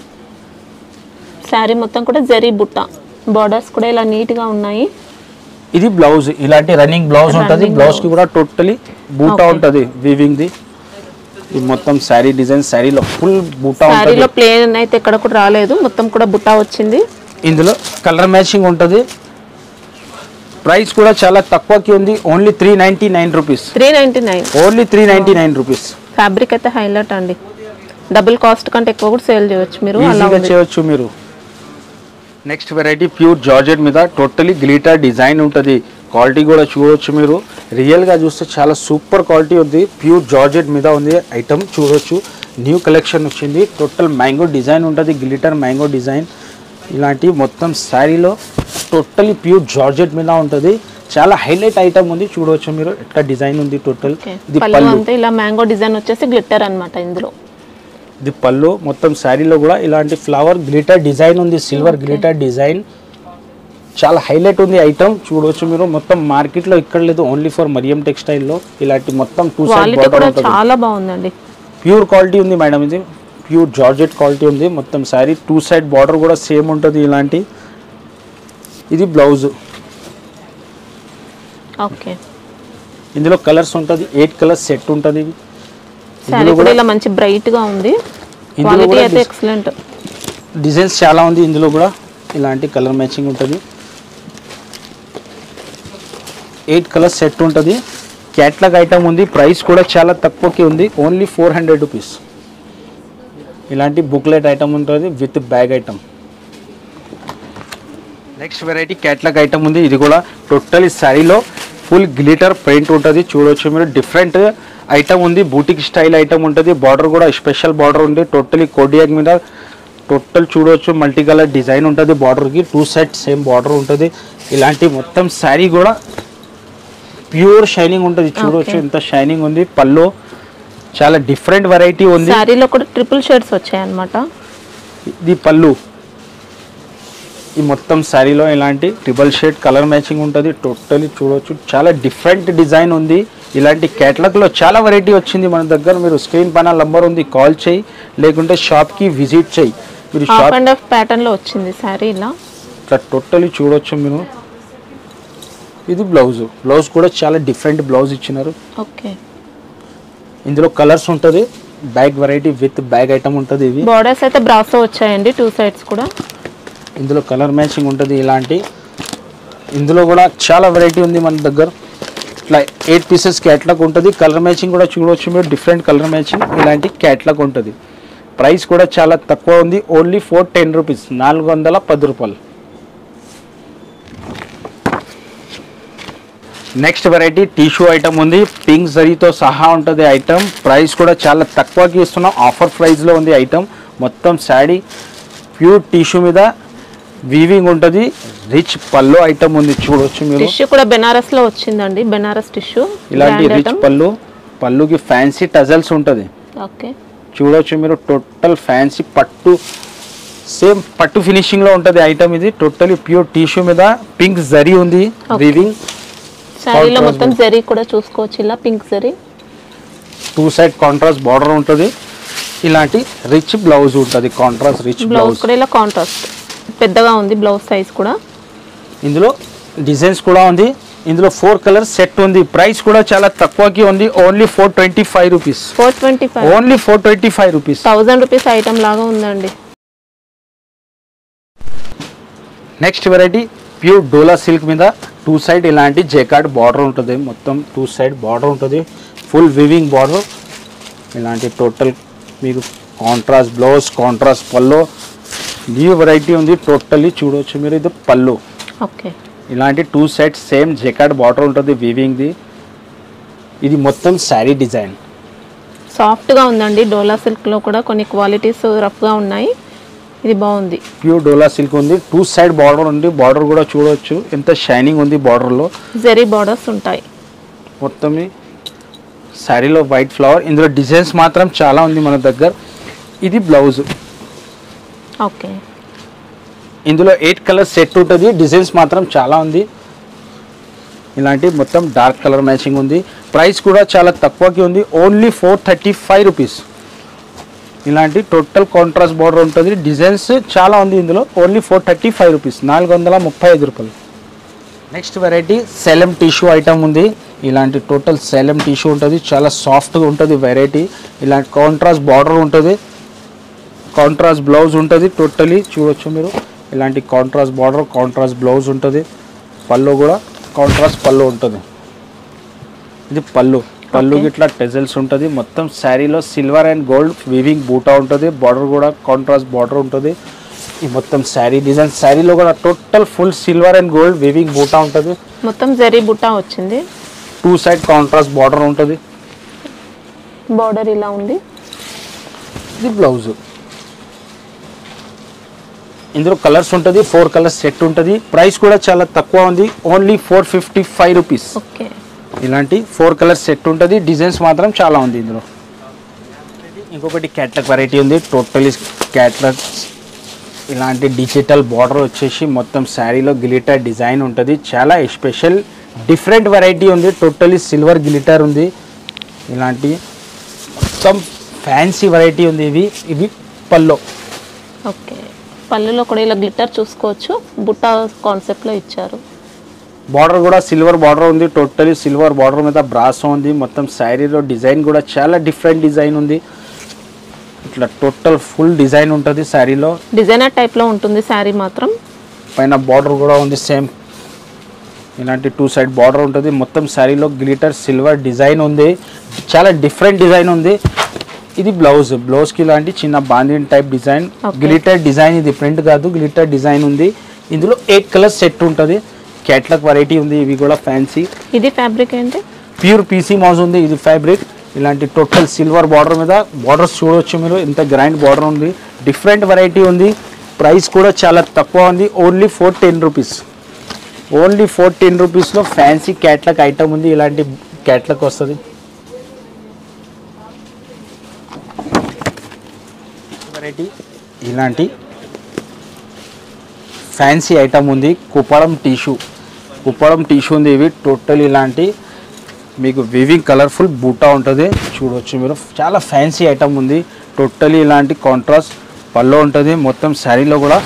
శారీ మొత్తం కూడా జరీ బుట్ట బార్డర్స్ కూడా ఇలా నీట్గా ఉన్నాయి. ఇది బ్లౌజ్. ఇలాంటి రన్నింగ్ బ్లౌజ్ ఉంటుంది. Running బ్లౌజ్కి కూడా టోటలీ బూటా. ఉంటుంది వివింగ్ ది. ఇది మొత్తం శారీ డిజైన్ శారీలో ఫుల్ బూటా ఉంటుంది. శారీలో ప్లేన్ అయితే ఎక్కడ కూడా రాలేదు. మొత్తం కూడా బుట్ట వచ్చింది. ఇందులో కలర్ మ్యాచింగ్ ఉంటుంది. ప్రైస్ కూడా చాలా తక్కువకి ఉంది. Only three ninety nine rupees three ninety nine only three ninety nine rupees fabric అయితే హైలైట్ అండి. డబుల్ కాస్ట్ కంటే ఎక్కువ కూడా సేల్ చేయొచ్చు మీరు. చేయొచ్చు మీరు. నెక్స్ట్ వెరైటీ ప్యూర్ జార్జెట్ మీద టోటలీ గ్లిటర్ డిజైన్ ఉంటుంది. క్వాలిటీ కూడా చూడవచ్చు మీరు. రియల్గా చూస్తే చాలా సూపర్ క్వాలిటీ ఉంది. ప్యూర్ జార్జెట్ మీద ఉంది ఐటమ్ చూడొచ్చు. న్యూ కలెక్షన్ వచ్చింది. టోటల్ మ్యాంగో డిజైన్ ఉంటుంది. గ్లిటర్ మ్యాంగో డిజైన్ ఇలాంటి మొత్తం శారీలో టోటలీ ప్యూర్ జార్జెట్ మీద ఉంటుంది. చాలా హైలైట్ ఐటమ్ ఉంది. చూడవచ్చు మీరు. ఎట్లా డిజైన్ ఉంది టోటల్ ఇది ఇలా మ్యాంగో డిజైన్ వచ్చేసి గ్లిట్టర్ అన్నమాట ఇందులో. ఇది పళ్ళు. మొత్తం శారీలో కూడా ఇలాంటి ఫ్లవర్ గ్లిటర్ డిజైన్ ఉంది సిల్వర్ గ్లిటర్ డిజైన్ చాలా హైలైట్ ఉంది ఐటమ్ చూడవచ్చు మీరు. మొత్తం మార్కెట్లో ఇక్కడ లేదు. ఓన్లీ ఫర్ మరియం టెక్స్టైల్లో ఇలాంటి మొత్తం టూ సైడ్ చాలా బాగుందండి. ప్యూర్ క్వాలిటీ ఉంది మేడం ఇది. ప్యూర్ జార్జెట్ క్వాలిటీ ఉంది. మొత్తం శారీ టూ సైడ్ బార్డర్ కూడా సేమ్ ఉంటుంది ఇలాంటి. ఇది బ్లౌజ్ ఓకే ఇందులో కలర్స్ ఉంటుంది. ఎయిట్ కలర్స్ సెట్ ఉంటుంది. ఇందులో కూడా ఇలా మంచి బ్రైట్గా ఉంది. క్వాలిటీ అయితే ఎక్సలెంట్ డిజైన్స్ చాలా ఉంది. ఇందులో కూడా ఇలాంటి కలర్ మ్యాచింగ్ ఉంటుంది. ఎయిట్ కలర్ సెట్ ఉంటుంది. క్యాట్లాగ్ ఐటమ్ ఉంది. ప్రైస్ కూడా చాలా తక్కువకి ఉంది. ఓన్లీ ఫోర్ హండ్రెడ్ రూపీస్ ఇలాంటి బుక్లెట్ ఐటమ్ ఉంటుంది with bag item next variety catalogue item ఉంది. ఇది కూడా టోటల్ శారీలో ఫుల్ గ్లిటర్ ప్రింట్ ఉంటుంది. చూడొచ్చు మీరు. డిఫరెంట్ ఐటమ్ ఉంది బూటిక్ స్టైల్ ఐటమ్ ఉంటుంది బార్డర్ కూడా స్పెషల్ బార్డర్ ఉంది టోటలీ కోడియాక్ మీద టోటల్ చూడవచ్చు మల్టీ కలర్ డిజైన్ ఉంటుంది బార్డర్కి టూ సెట్ సేమ్ బార్డర్ ఉంటుంది. ఇలాంటి మొత్తం శారీ కూడా ప్యూర్ షైనింగ్ ఉంటుంది చూడవచ్చు. ఎంత షైనింగ్ ఉంది. పళ్ళు చాలా డిఫరెంట్ వెరైటీ ఉంది. శారీలో కూడా ట్రిపుల్ షేడ్స్ వచ్చాయి అనమాట ఇది పళ్ళు. ఈ మొత్తం శారీలో ఇలాంటి ట్రిబల్ షేడ్ కలర్ మ్యాచింగ్ ఉంటుంది టోటలీ చూడవచ్చు చాలా డిఫరెంట్ డిజైన్ ఉంది. ఇలాంటి కేటలాగ్లో చాలా వెరైటీ వచ్చింది. మన దగ్గర మీరు స్క్రీన్ పైన నంబర్ ఉంది కాల్ చేయి. లేకుంటే షాప్కి విజిట్ చేయి. మీరు షాప్ అండ్ హాఫ్ ప్యాటర్న్లో వచ్చింది శారీ ఇలా. ఇట్లా టోటలీ చూడవచ్చు మీరు. ఇది బ్లౌజ్ బ్లౌజ్ కూడా చాలా డిఫరెంట్ బ్లౌజ్ ఇచ్చినారు. ఓకే ఇందులో కలర్స్ ఉంటుంది. Bag variety with bag item ఉంటుంది ఇది బార్డర్స్ అయితే బ్రాసో వచ్చాయండి టూ సైడ్స్ కూడా. ఇందులో కలర్ మ్యాచింగ్ ఉంటుంది ఇలాంటి. ఇందులో కూడా చాలా వెరైటీ ఉంది మన దగ్గర. ఇట్లా ఎయిట్ పీసెస్ క్యాట్లాగ్ ఉంటుంది. కలర్ మ్యాచింగ్ కూడా చూడవచ్చు మీరు. డిఫరెంట్ కలర్ మ్యాచింగ్ ఇలాంటి క్యాట్లాగ్ ఉంటుంది. ప్రైస్ కూడా చాలా తక్కువ ఉంది. Only four ten rupees. నాలుగు వందల పది రూపాయలు. నెక్స్ట్ వెరైటీ టిష్యూ ఐటమ్ ఉంది. పింక్ జరీతో సహా ఉంటుంది ఐటమ్ ప్రైస్ కూడా చాలా తక్కువకి ఇస్తున్నాం. ఆఫర్ ప్రైస్లో ఉంది ఐటమ్ మొత్తం శాడీ ప్యూర్ టిష్యూ మీద వీవింగ్ ఉంటుంది. రిచ్ పళ్ళు ఐటమ్ ఉంది చూడొచ్చు మీరు. టిష్యూ కూడా బెనారస్లో వచ్చిందండి. బెనారస్ టిష్యూ ఇలాంటి రిచ్ పళ్ళు. పళ్ళుకి ఫ్యాన్సీ టజల్స్ ఉంటుంది. ఓకే చూడొచ్చు మీరు. టోటల్ ఫ్యాన్సీ పట్టు. సేమ్ పట్టు ఫినిషింగ్లో ఉంటుంది ఐటమ్ ఇది. టోటలీ ప్యూర్ టిష్యూ మీద పింక్ జరీ ఉంది. వీవింగ్ శారీలో మొత్తం జరీ కూడా చూసుకోవచ్చు. ఇలా pink zari two side contrast border ఉంటుంది. ఇలాంటి రిచ్ బ్లౌజ్ ఉంటుంది. కాంట్రాస్ట్ రిచ్ బ్లౌజ్ కూడా ఇలా కాంట్రాస్ట్ పెద్దగా ఉంది బ్లౌజ్ సైజ్ కూడా. ఇందులో డిజైన్స్ కూడా ఉంది. ఇందులో ఫోర్ కలర్స్ సెట్ ఉంది. ప్రైస్ కూడా చాలా తక్కువకి ఉంది. Only four twenty five rupees four twenty five only four twenty five rupees thousand rupees item లాగా ఉందండి. Next variety pure dola silk మీద టూ సైడ్ ఇలాంటి జేకార్డ్ బార్డర్ ఉంటుంది. మొత్తం టూ సైడ్ బార్డర్ ఉంటుంది. ఫుల్ వివింగ్ బార్డర్ ఇలాంటి total మీకు contrast blouse contrast pallu new variety ఉంది టోటల్లీ చూడవచ్చు మీరు. ఇది పళ్ళు. ఓకే ఇలాంటి two sides same jacquard border ఉంటుంది వీవింగ్ది ఇది మొత్తం శారీ డిజైన్ సాఫ్ట్గా ఉందండి. డోలా సిల్క్లో కూడా కొన్ని క్వాలిటీస్ రఫ్గా ఉన్నాయి. ఇది బాగుంది. ప్యూర్ డోలా సిల్క్ ఉంది. టూ సైడ్ బార్డర్ ఉంది. బార్డర్ కూడా చూడవచ్చు ఎంత షైనింగ్ ఉంది బార్డర్లో జరీ బార్డర్స్ ఉంటాయి. మొత్తం శారీలో వైట్ ఫ్లవర్ ఇందులో డిజైన్స్ మాత్రం చాలా ఉంది మన దగ్గర. ఇది బ్లౌజ్ ఓకే. ఇందులో ఎయిట్ కలర్ సెట్ ఉంటుంది. డిజైన్స్ మాత్రం చాలా ఉంది. ఇలాంటి మొత్తం డార్క్ కలర్ మ్యాచింగ్ ఉంది. ప్రైస్ కూడా చాలా తక్కువకి ఉంది. Only four thirty five rupees. ఇలాంటి టోటల్ కాంట్రాస్ట్ బార్డర్ ఉంటుంది. డిజైన్స్ చాలా ఉంది ఇందులో. Only four thirty five rupees. నాలుగు వందల ముప్పై ఐదు రూపాయలు. Next variety Salem tissue item ఉంది. ఇలాంటి టోటల్ సెలమ్ టిష్యూ ఉంటుంది. చాలా సాఫ్ట్గా ఉంటుంది వెరైటీ. ఇలాంటి కాంట్రాస్ట్ బార్డర్ ఉంటుంది. కాంట్రాస్ట్ బ్లౌజ్ ఉంటుంది టోటలీ చూడొచ్చు మీరు. ఇలాంటి కాంట్రాస్ట్ బార్డర్ కాంట్రాస్ట్ బ్లౌజ్ ఉంటుంది. పళ్ళు కూడా కాంట్రాస్ట్ పళ్ళు ఉంటుంది. ఇది పళ్ళు. Okay. ఇట్లా టెజల్స్ ఉంటుంది. మొత్తం శారీలో సిల్వర్ అండ్ గోల్డ్ వీవింగ్ బూటా ఉంటుంది. బార్డర్ కూడా కాంట్రాస్ట్ బార్డర్ ఉంటుంది. ఈ మొత్తం శారీ డిజైన్ శారీలో కూడా total full silver and gold weaving బూటా ఉంటుంది. మొత్తం జరీ బుట్టా వచ్చింది. టూ సైడ్ కాంట్రాస్ట్ బార్డర్ ఉంటుంది. బార్డర్ ఇలా ఉంది. ఇది బ్లౌజ్ ఇందులో కలర్స్ ఉంటుంది ఫోర్ కలర్స్ సెట్ ఉంటుంది. ప్రైస్ కూడా చాలా తక్కువ ఉంది only four fifty five rupees. Okay. ఇలాంటి ఫోర్ కలర్స్ సెట్ ఉంటుంది డిజైన్స్ మాత్రం చాలా ఉంది ఇందులో. ఇంకొకటి క్యాట్లాగ్ వెరైటీ ఉంది టోటలీ క్యాట్లాగ్. ఇలాంటి డిజిటల్ బార్డర్ వచ్చేసి మొత్తం శారీలో గ్లిటర్ డిజైన్ ఉంటుంది చాలా స్పెషల్ డిఫరెంట్ వెరైటీ ఉంది టోటలీ సిల్వర్ గ్లిటర్ ఉంది. ఇలాంటి మొత్తం ఫ్యాన్సీ వెరైటీ ఉంది ఇవి ఇవి పల్లో. ఓకే. పళ్ళులో కూడా ఇలా గ్లిటర్ చూసుకోవచ్చు. బుట్టా కాన్సెప్ట్లో ఇచ్చారు. బార్డర్ కూడా సిల్వర్ బార్డర్ ఉంది. టోటలీ సిల్వర్ బార్డర్ మీద బ్రాస్ ఉంది. మొత్తం శారీలో డిజైన్ కూడా చాలా డిఫరెంట్ డిజైన్ ఉంది. ఇట్లా టోటల్ ఫుల్ డిజైన్ ఉంటుంది శారీలో. డిజైనర్ టైప్లో ఉంటుంది శారీ మాత్రం. పైన బార్డర్ కూడా ఉంది సేమ్ ఇలాంటి టూ సైడ్ బార్డర్ ఉంటుంది. మొత్తం శారీలో గ్లిటర్ సిల్వర్ డిజైన్ ఉంది. చాలా డిఫరెంట్ డిజైన్ ఉంది. ఇది బ్లౌజ్. బ్లౌజ్కి ఇలాంటి చిన్న బాందిన్ టైప్ డిజైన్. గ్లిటర్ డిజైన్ ఇది ప్రింట్ కాదు గ్లిటర్ డిజైన్ ఉంది. ఇందులో ఎయిట్ కలర్స్ సెట్ ఉంటుంది. క్యాట్లాగ్ వెరైటీ ఉంది ఇవి కూడా ఫ్యాన్సీ ఇది ఫ్యాబ్రిక్ ఏంటి? ప్యూర్ పీసీ మౌజ్ ఉంది ఇది ఫ్యాబ్రిక్ ఇలాంటి టోటల్ సిల్వర్ బార్డర్ మీద బార్డర్స్ చూడవచ్చు మీరు. ఇంత గ్రైండ్ బార్డర్ ఉంది. డిఫరెంట్ వెరైటీ ఉంది. ప్రైస్ కూడా చాలా తక్కువ ఉంది. Only four ten rupees only four ten రూపీస్లో ఫ్యాన్సీ క్యాట్లాగ్ ఐటమ్ ఉంది. ఇలాంటి క్యాట్లాగ్ వస్తుంది. వెరైటీ ఇలాంటి ఫ్యాన్సీ ఐటమ్ ఉంది. కుప్పడం టిష్యూ కుప్పడం టిష్యూ ఉంది ఇవి. టోటల్ ఇలాంటి మీకు వివింగ్ కలర్ఫుల్ బూటా ఉంటుంది. చూడవచ్చు మీరు. చాలా ఫ్యాన్సీ ఐటమ్ ఉంది. టోటలీ ఇలాంటి కాంట్రాస్ట్ పళ్ళు ఉంటుంది. మొత్తం శారీలో కూడా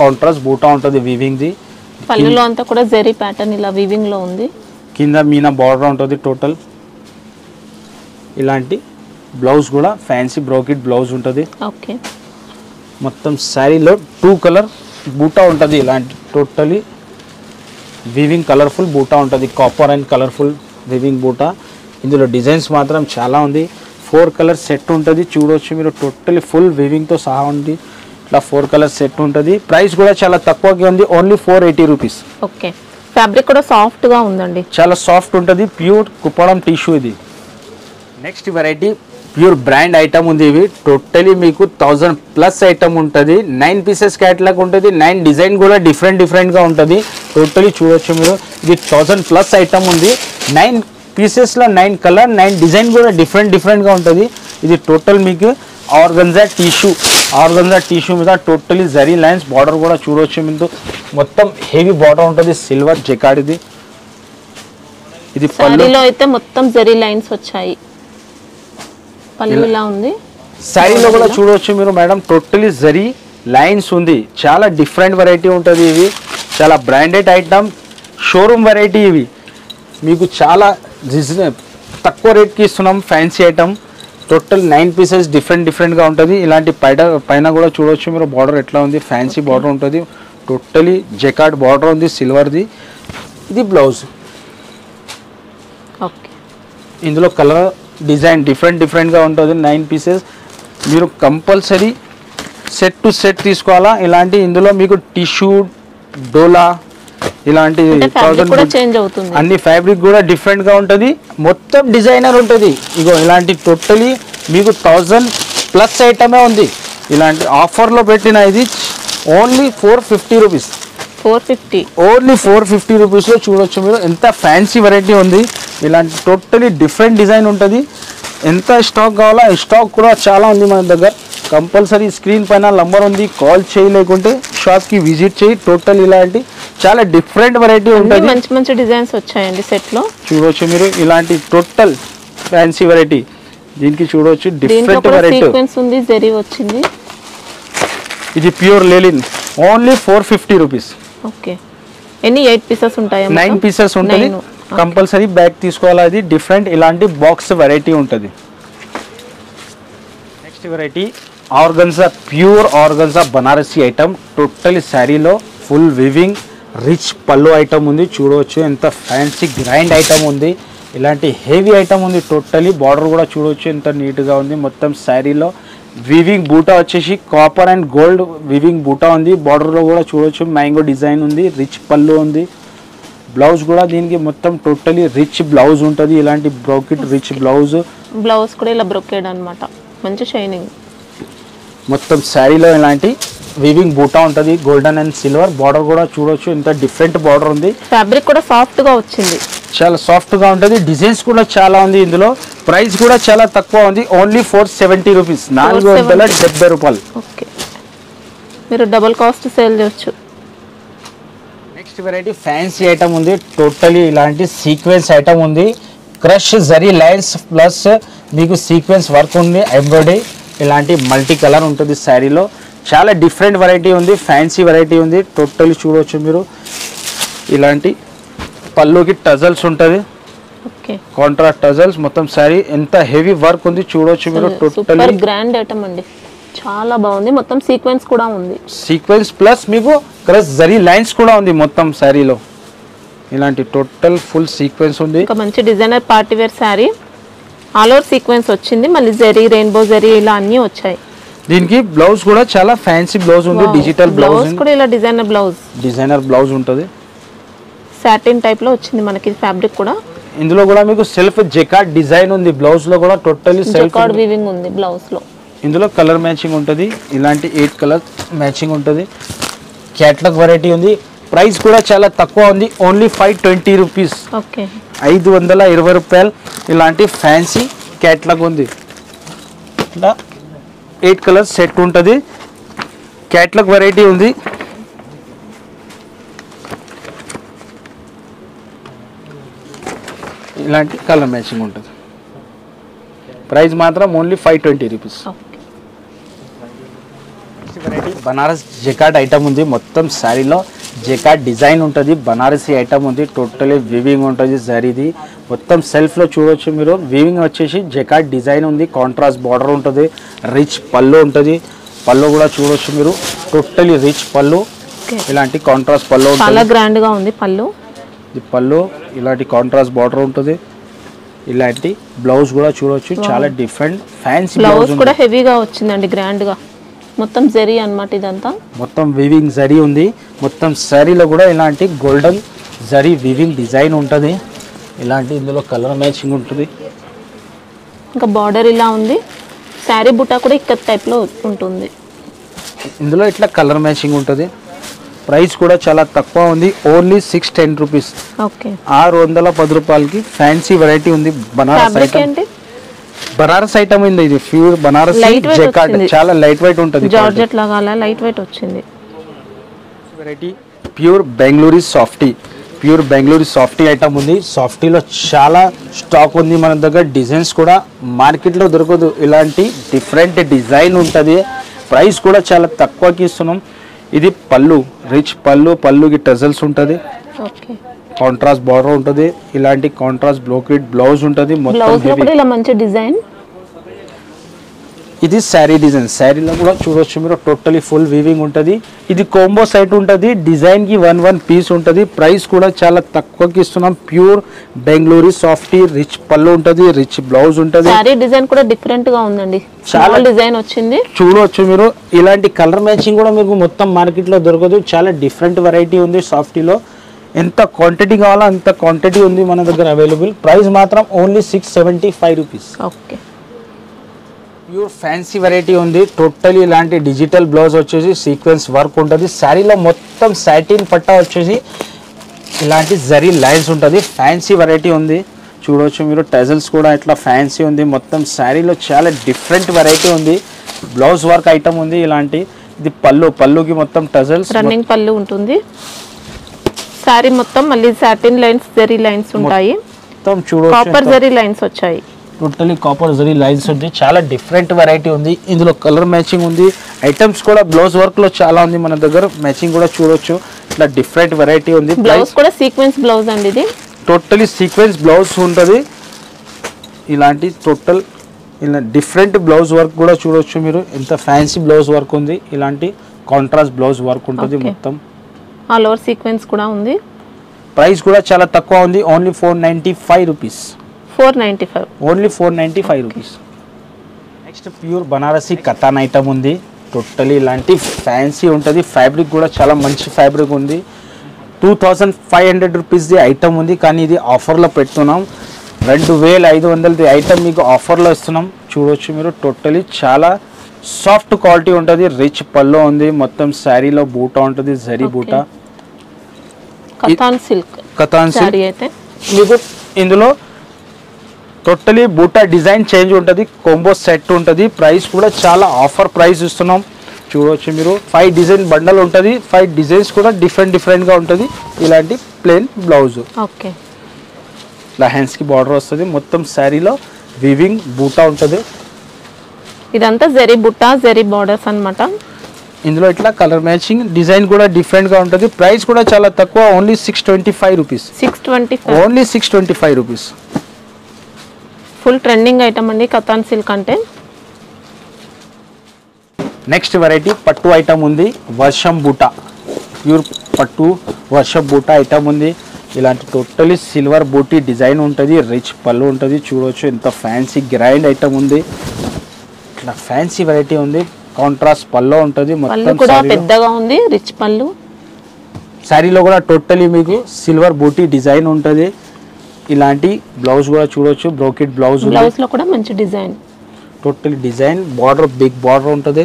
కాంట్రాస్ట్ బూటా ఉంటుంది వివింగ్ది. పళ్ళులో అంతా కూడా జెరీ ప్యాటర్న్ ఇలా వీవింగ్లో ఉంది. కింద మీన బార్డర్ ఉంటుంది టోటల్. ఇలాంటి బ్లౌజ్ కూడా ఫ్యాన్సీ బ్రోకెట్ బ్లౌజ్ ఉంటుంది. ఓకే. మొత్తం శారీలో టూ కలర్ బూటా ఉంటుంది ఇలాంటి టోటలీ వివింగ్ కలర్ఫుల్ బూటా ఉంటుంది. కాపర్ అండ్ కలర్ఫుల్ వివింగ్ బూటా. ఇందులో డిజైన్స్ మాత్రం చాలా ఉంది. ఫోర్ కలర్ సెట్ ఉంటుంది. చూడవచ్చు మీరు. టోటలీ ఫుల్ వివింగ్తో సహా ఉంది. ఇట్లా ఫోర్ కలర్ సెట్ ఉంటుంది. ప్రైస్ కూడా చాలా తక్కువగా ఉంది. Only four eighty rupees okay fabric కూడా సాఫ్ట్గా ఉందండి. చాలా సాఫ్ట్ ఉంటుంది. ప్యూర్ కుప్పడం టిష్యూ ఇది. Next variety pure brand item ఉంది ఇవి. టోటలీ మీకు థౌజండ్ ప్లస్ ఐటమ్ ఉంటుంది. నైన్ పీసెస్ క్యాట్లాగ్ ఉంటుంది. నైన్ డిజైన్ కూడా డిఫరెంట్ డిఫరెంట్గా ఉంటుంది. టోటలీ చూడొచ్చు మీరు. ఇది థౌజండ్ ప్లస్ ఐటమ్ ఉంది. నైన్ పీసెస్లో నైన్ కలర్ నైన్ డిజైన్ కూడా డిఫరెంట్ డిఫరెంట్గా ఉంటుంది. ఇది టోటల్ మీకు ఆర్గన్జా టిష్యూ ఆర్గన్జా టిష్యూ మీద టోటలీ జరీ లైన్స్ బార్డర్ కూడా చూడవచ్చు మీకు మొత్తం హెవీ బార్డర్ ఉంటుంది. సిల్వర్ జెకాడ్ ఇది. ఇది అయితే మొత్తం జరీ లైన్స్ వచ్చాయి. ఉంది. శారీలో కూడా చూడవచ్చు మీరు మేడం. టోటలీ జరీ లైన్స్ ఉంది. చాలా డిఫరెంట్ వెరైటీ ఉంటుంది ఇవి. చాలా బ్రాండెడ్ ఐటమ్ షోరూమ్ వెరైటీ ఇవి. మీకు చాలా రీజన తక్కువ రేట్కి ఇస్తున్నాం fancy item total nine pieces different డిఫరెంట్గా ఉంటుంది. ఇలాంటి పైన పైన కూడా చూడవచ్చు మీరు. బార్డర్ ఎట్లా ఉంది? ఫ్యాన్సీ బార్డర్ ఉంటుంది. టోటలీ జెకార్డ్ బార్డర్ ఉంది సిల్వర్ది ఇది బ్లౌజ్ ఓకే ఇందులో కలర్ డిజైన్ డిఫరెంట్ డిఫరెంట్గా ఉంటుంది నైన్ పీసెస్. మీరు కంపల్సరీ సెట్ టు సెట్ తీసుకోవాలా? ఇలాంటి ఇందులో మీకు టిష్యూ డోలా ఇలాంటి ఫ్యాబ్రిక్ కూడా అన్ని ఫ్యాబ్రిక్ కూడా డిఫరెంట్గా ఉంటుంది. మొత్తం డిజైనర్ ఉంటుంది. ఇగో ఇలాంటి టోటలీ మీకు థౌజండ్ ప్లస్ ఐటమే ఉంది. ఇలాంటి ఆఫర్లో పెట్టిన ఇది only four fifty rupees four fifty. Only four fifty రూపీస్లో చూడొచ్చు మీరు. ఎంత ఫ్యాన్సీ వెరైటీ ఉంది. ఇలాంటి టోటలీ డిఫరెంట్ డిజైన్ ఉంటుంది. ఎంత స్టాక్ కావాలో స్టాక్ కూడా చాలా ఉంది మన దగ్గర. కంపల్సరీ స్క్రీన్ పైన నంబర్ ఉంది. కాల్ చేయలేకుంటే షాప్కి విజిట్ చేయి. టోటల్ ఇలాంటి చాలా డిఫరెంట్ వెరైటీ ఉంటుంది. మంచి మంచి డిజైన్స్ వచ్చాయండి సెట్లో చూడొచ్చు మీరు. ఇలాంటి టోటల్ ఫ్యాన్సీ వెరైటీ. దీనికి దీంట్లో డిఫరెంట్ వెరైటీ. ఉంది. జెరీ వచ్చింది. ఇది pure linen only four fifty rupees. Okay. ఎన్ని ఎయిట్ పీసెస్ ఉంటాయి నైన్ పీసెస్ ఉంటుంది. కంపల్సరీ బ్యాగ్ తీసుకోవాలి? అది డిఫరెంట్ ఇలాంటి బాక్స్ వెరైటీ ఉంటుంది. Next variety organza pure organza Banarasi item total శారీలో full weaving rich pallu item ఉంది. చూడవచ్చు. ఎంత ఫ్యాన్సీ గ్రైండ్ ఐటమ్ ఉంది. ఇలాంటి హెవీ ఐటమ్ ఉంది. టోటలీ బార్డర్ కూడా చూడవచ్చు. ఎంత నీట్గా ఉంది. మొత్తం శారీలో వివింగ్ బూటా వచ్చేసి కాపర్ అండ్ గోల్డ్ వివింగ్ బూటా ఉంది. బార్డర్లో కూడా చూడవచ్చు మ్యాంగో డిజైన్ ఉంది. రిచ్ పళ్ళు ఉంది. బ్లౌజ్ కూడా దీనికి మొత్తం టోటలీ రిచ్ బ్లౌజ్ ఉంటుంది. ఇలాంటి బ్రోకెట్ రిచ్ బ్లౌజ్ బ్లౌజ్ కూడా ఇలా బ్రొకేడ్ అనమాట మంచి షైనింగ్ మొత్తం శారీలో ఇలాంటి వివింగ్ బూటా ఉంటుంది గోల్డెన్ అండ్ సిల్వర్ బార్డర్ కూడా చూడొచ్చు ఇంత డిఫరెంట్ బార్డర్ ఉంది. ఫ్యాబ్రిక్ కూడా సాఫ్ట్గా వచ్చింది. చాలా సాఫ్ట్గా ఉంటుంది డిజైన్స్ కూడా చాలా ఉంది ఇందులో. ప్రైస్ కూడా చాలా తక్కువ ఉంది ఓన్లీ ఫోర్ సెవెంటీ రూపీస్ నాలుగు వందల డెబ్బై రూపాయలు. ఓకే. మీరు డబుల్ కాస్ట్ సేల్ చేయొచ్చు. నెక్స్ట్ వెరైటీ ఫ్యాన్సీ ఐటమ్ ఉంది టోటలీ ఇలాంటి సీక్వెన్స్ ఐటమ్ ఉంది. క్రష్ జరీ లైన్స్ ప్లస్ మీకు సీక్వెన్స్ వర్క్ ఉంది ఎంబ్రాయిడరీ ఇలాంటి మల్టీ కలర్ ఉంటుంది శారీలో. చాలా డిఫరెంట్ వెరైటీ ఉంది ఫ్యాన్సీ వెరైటీ ఉంది. టోటలీ చూడవచ్చు మీరు. ఇలాంటి పళ్ళుకి టజల్స్ ఉంటుంది. ఓకే. కాంట్రాస్ట్ టజల్స్ మొత్తం శారీ. ఎంత హెవీ వర్క్ ఉంది చూడవచ్చు మీరు. టోటలీ గ్రాండ్ ఐటమ్ అండి. చాలా బాగుంది. మొత్తం సీక్వెన్స్ కూడా ఉంది. సీక్వెన్స్ ప్లస్ మీకు క్రష్ జరీ లైన్స్ కూడా ఉంది మొత్తం శారీలో. ఇలాంటి టోటల్ ఫుల్ సీక్వెన్స్ ఉంది. ఇంకా మంచి designer party wear sari. All over sequence వచ్చింది. మళ్ళీ జరీ రెయిన్బో జరీ ఇలా అన్నీ వచ్చాయి. దీనికి బ్లౌజ్ కూడా చాలా ఫ్యాన్సీ బ్లౌజ్ ఉంది డిజిటల్ బ్లౌజ్ బ్లౌజ్ కూడా ఇలా డిజైనర్ బ్లౌజ్. డిజైనర్ బ్లౌజ్ ఉంటుంది. సాటిన్ టైప్లో వచ్చింది మనకి ఫ్యాబ్రిక్ కూడా. ఇందులో కూడా మీకు సెల్ఫ్ జెకాట్ డిజైన్ ఉంది బ్లౌజ్లో కూడా టోటలీ సెల్ఫ్ జకార్డ్ వీవింగ్ ఉంది బ్లౌజ్లో ఇందులో కలర్ మ్యాచింగ్ ఉంటుంది ఇలాంటి ఎయిట్ కలర్ మ్యాచింగ్ ఉంటుంది. క్యాట్లాగ్ వెరైటీ ఉంది ప్రైస్ కూడా చాలా తక్కువ ఉంది. ఓన్లీ ఫైవ్ ట్వంటీ రూపీస్ ఐదు వందల ఇరవై రూపాయలు ఇలాంటి ఫ్యాన్సీ క్యాట్లాగ్ ఉంది. ఎయిట్ కలర్ సెట్ ఉంటుంది. క్యాట్లాగ్ వెరైటీ ఉంది. ఇలాంటి కలర్ మ్యాచింగ్ ఉంటుంది. ప్రైస్ మాత్రం only five twenty rupees variety Banaras jacquard item ఉంది. మొత్తం శారీలో జెకాట్ డిజైన్ ఉంటుంది బనారసి ఐటమ్ ఉంది టోటలీ వివింగ్ ఉంటుంది జరీది. మొత్తం సెల్ఫ్లో చూడొచ్చు మీరు. వివింగ్ వచ్చేసి జెకాట్ డిజైన్ ఉంది కాంట్రాస్ట్ బార్డర్ ఉంటుంది రిచ్ పళ్ళు ఉంటుంది. పళ్ళు కూడా చూడొచ్చు మీరు. టోటలీ రిచ్ పళ్ళు. ఇలాంటి కాంట్రాస్ట్ పళ్ళు చాలా ఉంటుంది గ్రాండ్గా ఉంది పళ్ళు. ఇది పళ్ళు ఇలాంటి కాంట్రాస్ట్ బార్డర్ ఉంటుంది. ఇలాంటి బ్లౌజ్ కూడా చూడొచ్చు. చాలా డిఫరెంట్ ఫ్యాన్సీ బ్లౌజ్ కూడా హెవీగా వచ్చిందండి గ్రాండ్గా. మొత్తం జరీ అన్నమాట ఇదంతా? మొత్తం వివింగ్ జరీ ఉంది. మొత్తం శారీలో కూడా ఇలాంటి గోల్డెన్ జరీ వివింగ్ డిజైన్ ఉంటుంది. ఇలాంటి ఇందులో కలర్ మ్యాచింగ్ ఉంటుంది. ఇంకా బార్డర్ ఇలా ఉంది. శారీ బుట్ట కూడా ఇక్కడ టైప్లో ఉంటుంది. ఇందులో ఇట్లా కలర్ మ్యాచింగ్ ఉంటుంది. ప్రైస్ కూడా చాలా తక్కువ ఉంది. Only six ten rupees okay ఆరు వందల పది రూపాయలకి ఫ్యాన్సీ వెరైటీ ఉంది. బనారస్ ఐటమ్ బనారస్ ఐటమ్ ఉంది ఇది. ప్యూర్ బనారస్ వచ్చింది. చాలా లైట్ వెయిట్ ఉంటుంది జార్జెట్ లాగా లైట్ వెయిట్ వచ్చింది. Variety pure Bengaluru softy pure Bengaluru softy item ఉంది. సాఫ్టీలో చాలా స్టాక్ ఉంది. మన దగ్గర డిజైన్స్ కూడా మార్కెట్లో దొరకదు. ఇలాంటి డిఫరెంట్ డిజైన్ ఉంటుంది. ప్రైస్ కూడా చాలా తక్కువకి ఇస్తున్నాం. ఇది పళ్ళు. రిచ్ పళ్ళు. పళ్ళుకి టజల్స్ ఉంటుంది. ఓకే కాంట్రాస్ట్ బార్డర్ ఉంటుంది. ఇలాంటి కాంట్రాస్ట్ బ్లోకెట్ బ్లౌజ్ ఉంటుంది. మొత్తం మంచి డిజైన్ ఇది శారీ డిజైన్ శారీలో కూడా చూడొచ్చు మీరు టోటలీ ఫుల్ వీవింగ్ ఉంటుంది. ఇది కోంబో సైట్ ఉంటుంది. డిజైన్కి వన్ వన్ పీస్ ఉంటుంది. ప్రైస్ కూడా చాలా తక్కువకి ఇస్తున్నాం. ప్యూర్ బెంగళూరు సాఫ్టీ రిచ్ పళ్ళు ఉంటుంది. రిచ్ బ్లౌజ్ ఉంటుంది. శారీ డిజైన్ కూడా డిఫరెంట్గా ఉందండి. చాలా- చాలా డిజైన్ వచ్చింది. చూడవచ్చు మీరు. ఇలాంటి కలర్ మ్యాచింగ్ కూడా మీకు మొత్తం మార్కెట్లో దొరకదు. చాలా డిఫరెంట్ వెరైటీ ఉంది సాఫ్టీలో ఎంత క్వాంటిటీ కావాలో అంత క్వాంటిటీ ఉంది మన దగ్గర అవైలబుల్ ప్రైస్ మాత్రం only six seventy five rupees okay pure fancy variety ఉంది. టోటలీ ఇలాంటి డిజిటల్ బ్లౌజ్ వచ్చేసి సీక్వెన్స్ వర్క్ ఉంటుంది. శారీలో మొత్తం సాటిన్ పట్టా వచ్చేసి ఇలాంటి జరీ లైన్స్ ఉంటుంది. ఫ్యాన్సీ వెరైటీ ఉంది. చూడవచ్చు మీరు టెజల్స్ కూడా ఇట్లా ఫ్యాన్సీ ఉంది. మొత్తం శారీలో చాలా డిఫరెంట్ వెరైటీ ఉంది. బ్లౌజ్ వర్క్ ఐటమ్ ఉంది ఇలాంటి. ఇది పళ్ళు పళ్ళుకి మొత్తం టజల్స్ రన్నింగ్ పళ్ళు ఉంటుంది. శారీ మొత్తం మళ్ళీ సాటిన్ లైన్స్ జరీ లైన్స్ ఉంటాయి. మొత్తం కాపర్ జరీ లైన్స్ వచ్చాయి. టోటలీ కాపర్ జరీ లైన్స్ ఉంది. చాలా డిఫరెంట్ వెరైటీ ఉంది. ఇందులో కలర్ మ్యాచింగ్ ఉంది. ఐటమ్స్ కూడా బ్లౌజ్ వర్క్లో చాలా ఉంది. మన దగ్గర మ్యాచింగ్ కూడా చూడొచ్చు. ఇట్లా డిఫరెంట్ వెరైటీ ఉంది. బ్లౌజ్ కూడా సీక్వెన్స్ బ్లౌజ్ అండి ఇది. టోటలీ సీక్వెన్స్ బ్లౌజ్ ఉంటుంది. ఇలాంటి టోటల్ ఇలా డిఫరెంట్ బ్లౌజ్ వర్క్ కూడా చూడొచ్చు మీరు. ఎంత ఫ్యాన్సీ బ్లౌజ్ వర్క్ ఉంది. ఇలాంటి కాంట్రాస్ట్ బ్లౌజ్ వర్క్ ఉంటుంది. మొత్తం. ఆల్ ఓవర్ సీక్వెన్స్ కూడా ఉంది. ప్రైస్ కూడా చాలా తక్కువ ఉంది. Only four ninety five rupees. Four ninety five. Only four ninety five rupees. Next pure Banarasi katan item ఉంది. టోటలీ ఇలాంటి ఫ్యాన్సీ ఉంటుంది. ఫ్యాబ్రిక్ కూడా చాలా మంచి ఫ్యాబ్రిక్ ఉంది. టూ థౌజండ్ ఫైవ్ హండ్రెడ్ రూపీస్ది ఐటమ్ ఉంది. కానీ ఇది ఆఫర్లో పెడుతున్నాం. రెండు వేల ఐదు వందలది ఐటమ్ మీకు ఆఫర్లో ఇస్తున్నాం. చూడొచ్చు మీరు. టోటలీ చాలా సాఫ్ట్ క్వాలిటీ ఉంటుంది రిచ్ పల్లో ఉంది మొత్తం శారీలో బూటా ఉంటుంది జరీ. బూటా. Katan silk Katan silk. Sari అయితే. మీకు ఇందులో టోటలీ బూటా డిజైన్ చేంజ్ ఉంటుంది కోంబో సెట్ ఉంటుంది ప్రైస్ కూడా చాలా ఆఫర్ ప్రైస్ ఇస్తున్నాం. చూడవచ్చు మీరు. ఫైవ్ డిజైన్ బండల్ ఉంటుంది ఫైవ్ డిజైన్స్ కూడా డిఫరెంట్ డిఫరెంట్గా ఉంటుంది ఇలాంటి ప్లెయిన్ బ్లౌజ్. ఓకే. ఇలా హ్యాండ్స్కి బార్డర్ వస్తుంది మొత్తం శారీలో వివింగ్ బూటా ఉంటుంది. ఇదంతా జరీ బుట్ట జరీ బార్డర్స్ అన్నమాట. ఇందులో ఇట్లా కలర్ మ్యాచింగ్ డిజైన్ కూడా డిఫరెంట్గా ఉంటుంది. ప్రైస్ కూడా చాలా తక్కువ only six twenty five rupees six twenty only six twenty five rupees full trending item అండి కథాన్ సిల్క్ అంటే. నెక్స్ట్ వెరైటీ పట్టు ఐటమ్ ఉంది వర్షం బూటా. ప్యూర్ పట్టు వర్షం బూటా ఐటమ్ ఉంది. ఇలాంటి టోటలీ సిల్వర్ బూటీ డిజైన్ ఉంటుంది రిచ్ పళ్ళు ఉంటుంది. చూడవచ్చు ఎంత ఫ్యాన్సీ గ్రైండ్ ఐటమ్ ఉంది. ఇట్లా ఫ్యాన్సీ వెరైటీ ఉంది. కాంట్రాస్ట్ పళ్ళు ఉంటుంది. మొత్తం కూడా. పెద్దగా ఉంది రిచ్ పళ్ళు. శారీలో కూడా టోటలీ మీకు సిల్వర్ బూటీ డిజైన్ ఉంటుంది. ఇలాంటి బ్లౌజ్ కూడా చూడొచ్చు. బ్రోకెట్ బ్లౌజ్ బ్లౌజ్లో కూడా మంచి design total design border big border ఉంటుంది.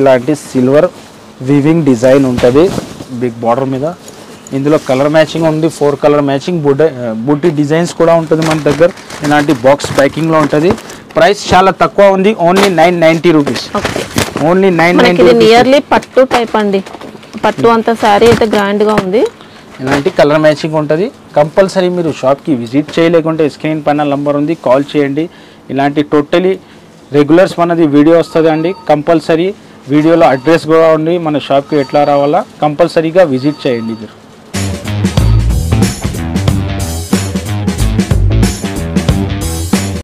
ఇలాంటి సిల్వర్ వివింగ్ డిజైన్ ఉంటుంది. బిగ్ బార్డర్ మీద. ఇందులో కలర్ మ్యాచింగ్ ఉంది. ఫోర్ కలర్ మ్యాచింగ్ బుడ్ బూటీ డిజైన్స్ కూడా ఉంటుంది మన దగ్గర. ఇలాంటి బాక్స్ ప్యాకింగ్లో ఉంటుంది. ప్రైస్ చాలా తక్కువ ఉంది. Only nine ninety rupees only nine మనకి నైంటీ ఇది రూపీస్ నియర్లీ పట్టు టైప్ అండి. పట్టు అంత శారీ అయితే గ్రాండ్గా ఉంది. ఇలాంటి కలర్ మ్యాచింగ్ ఉంటుంది? కంపల్సరీ మీరు షాప్కి విజిట్ చేయలేకుంటే స్క్రీన్ పైన నంబర్ ఉంది. కాల్ చేయండి. ఇలాంటి టోటలీ రెగ్యులర్స్ మనది వీడియో వస్తుంది అండి. కంపల్సరీ వీడియోలో అడ్రస్ కూడా ఉంది. మన షాప్కి ఎట్లా రావాలా? కంపల్సరీగా విజిట్ చేయండి మీరు.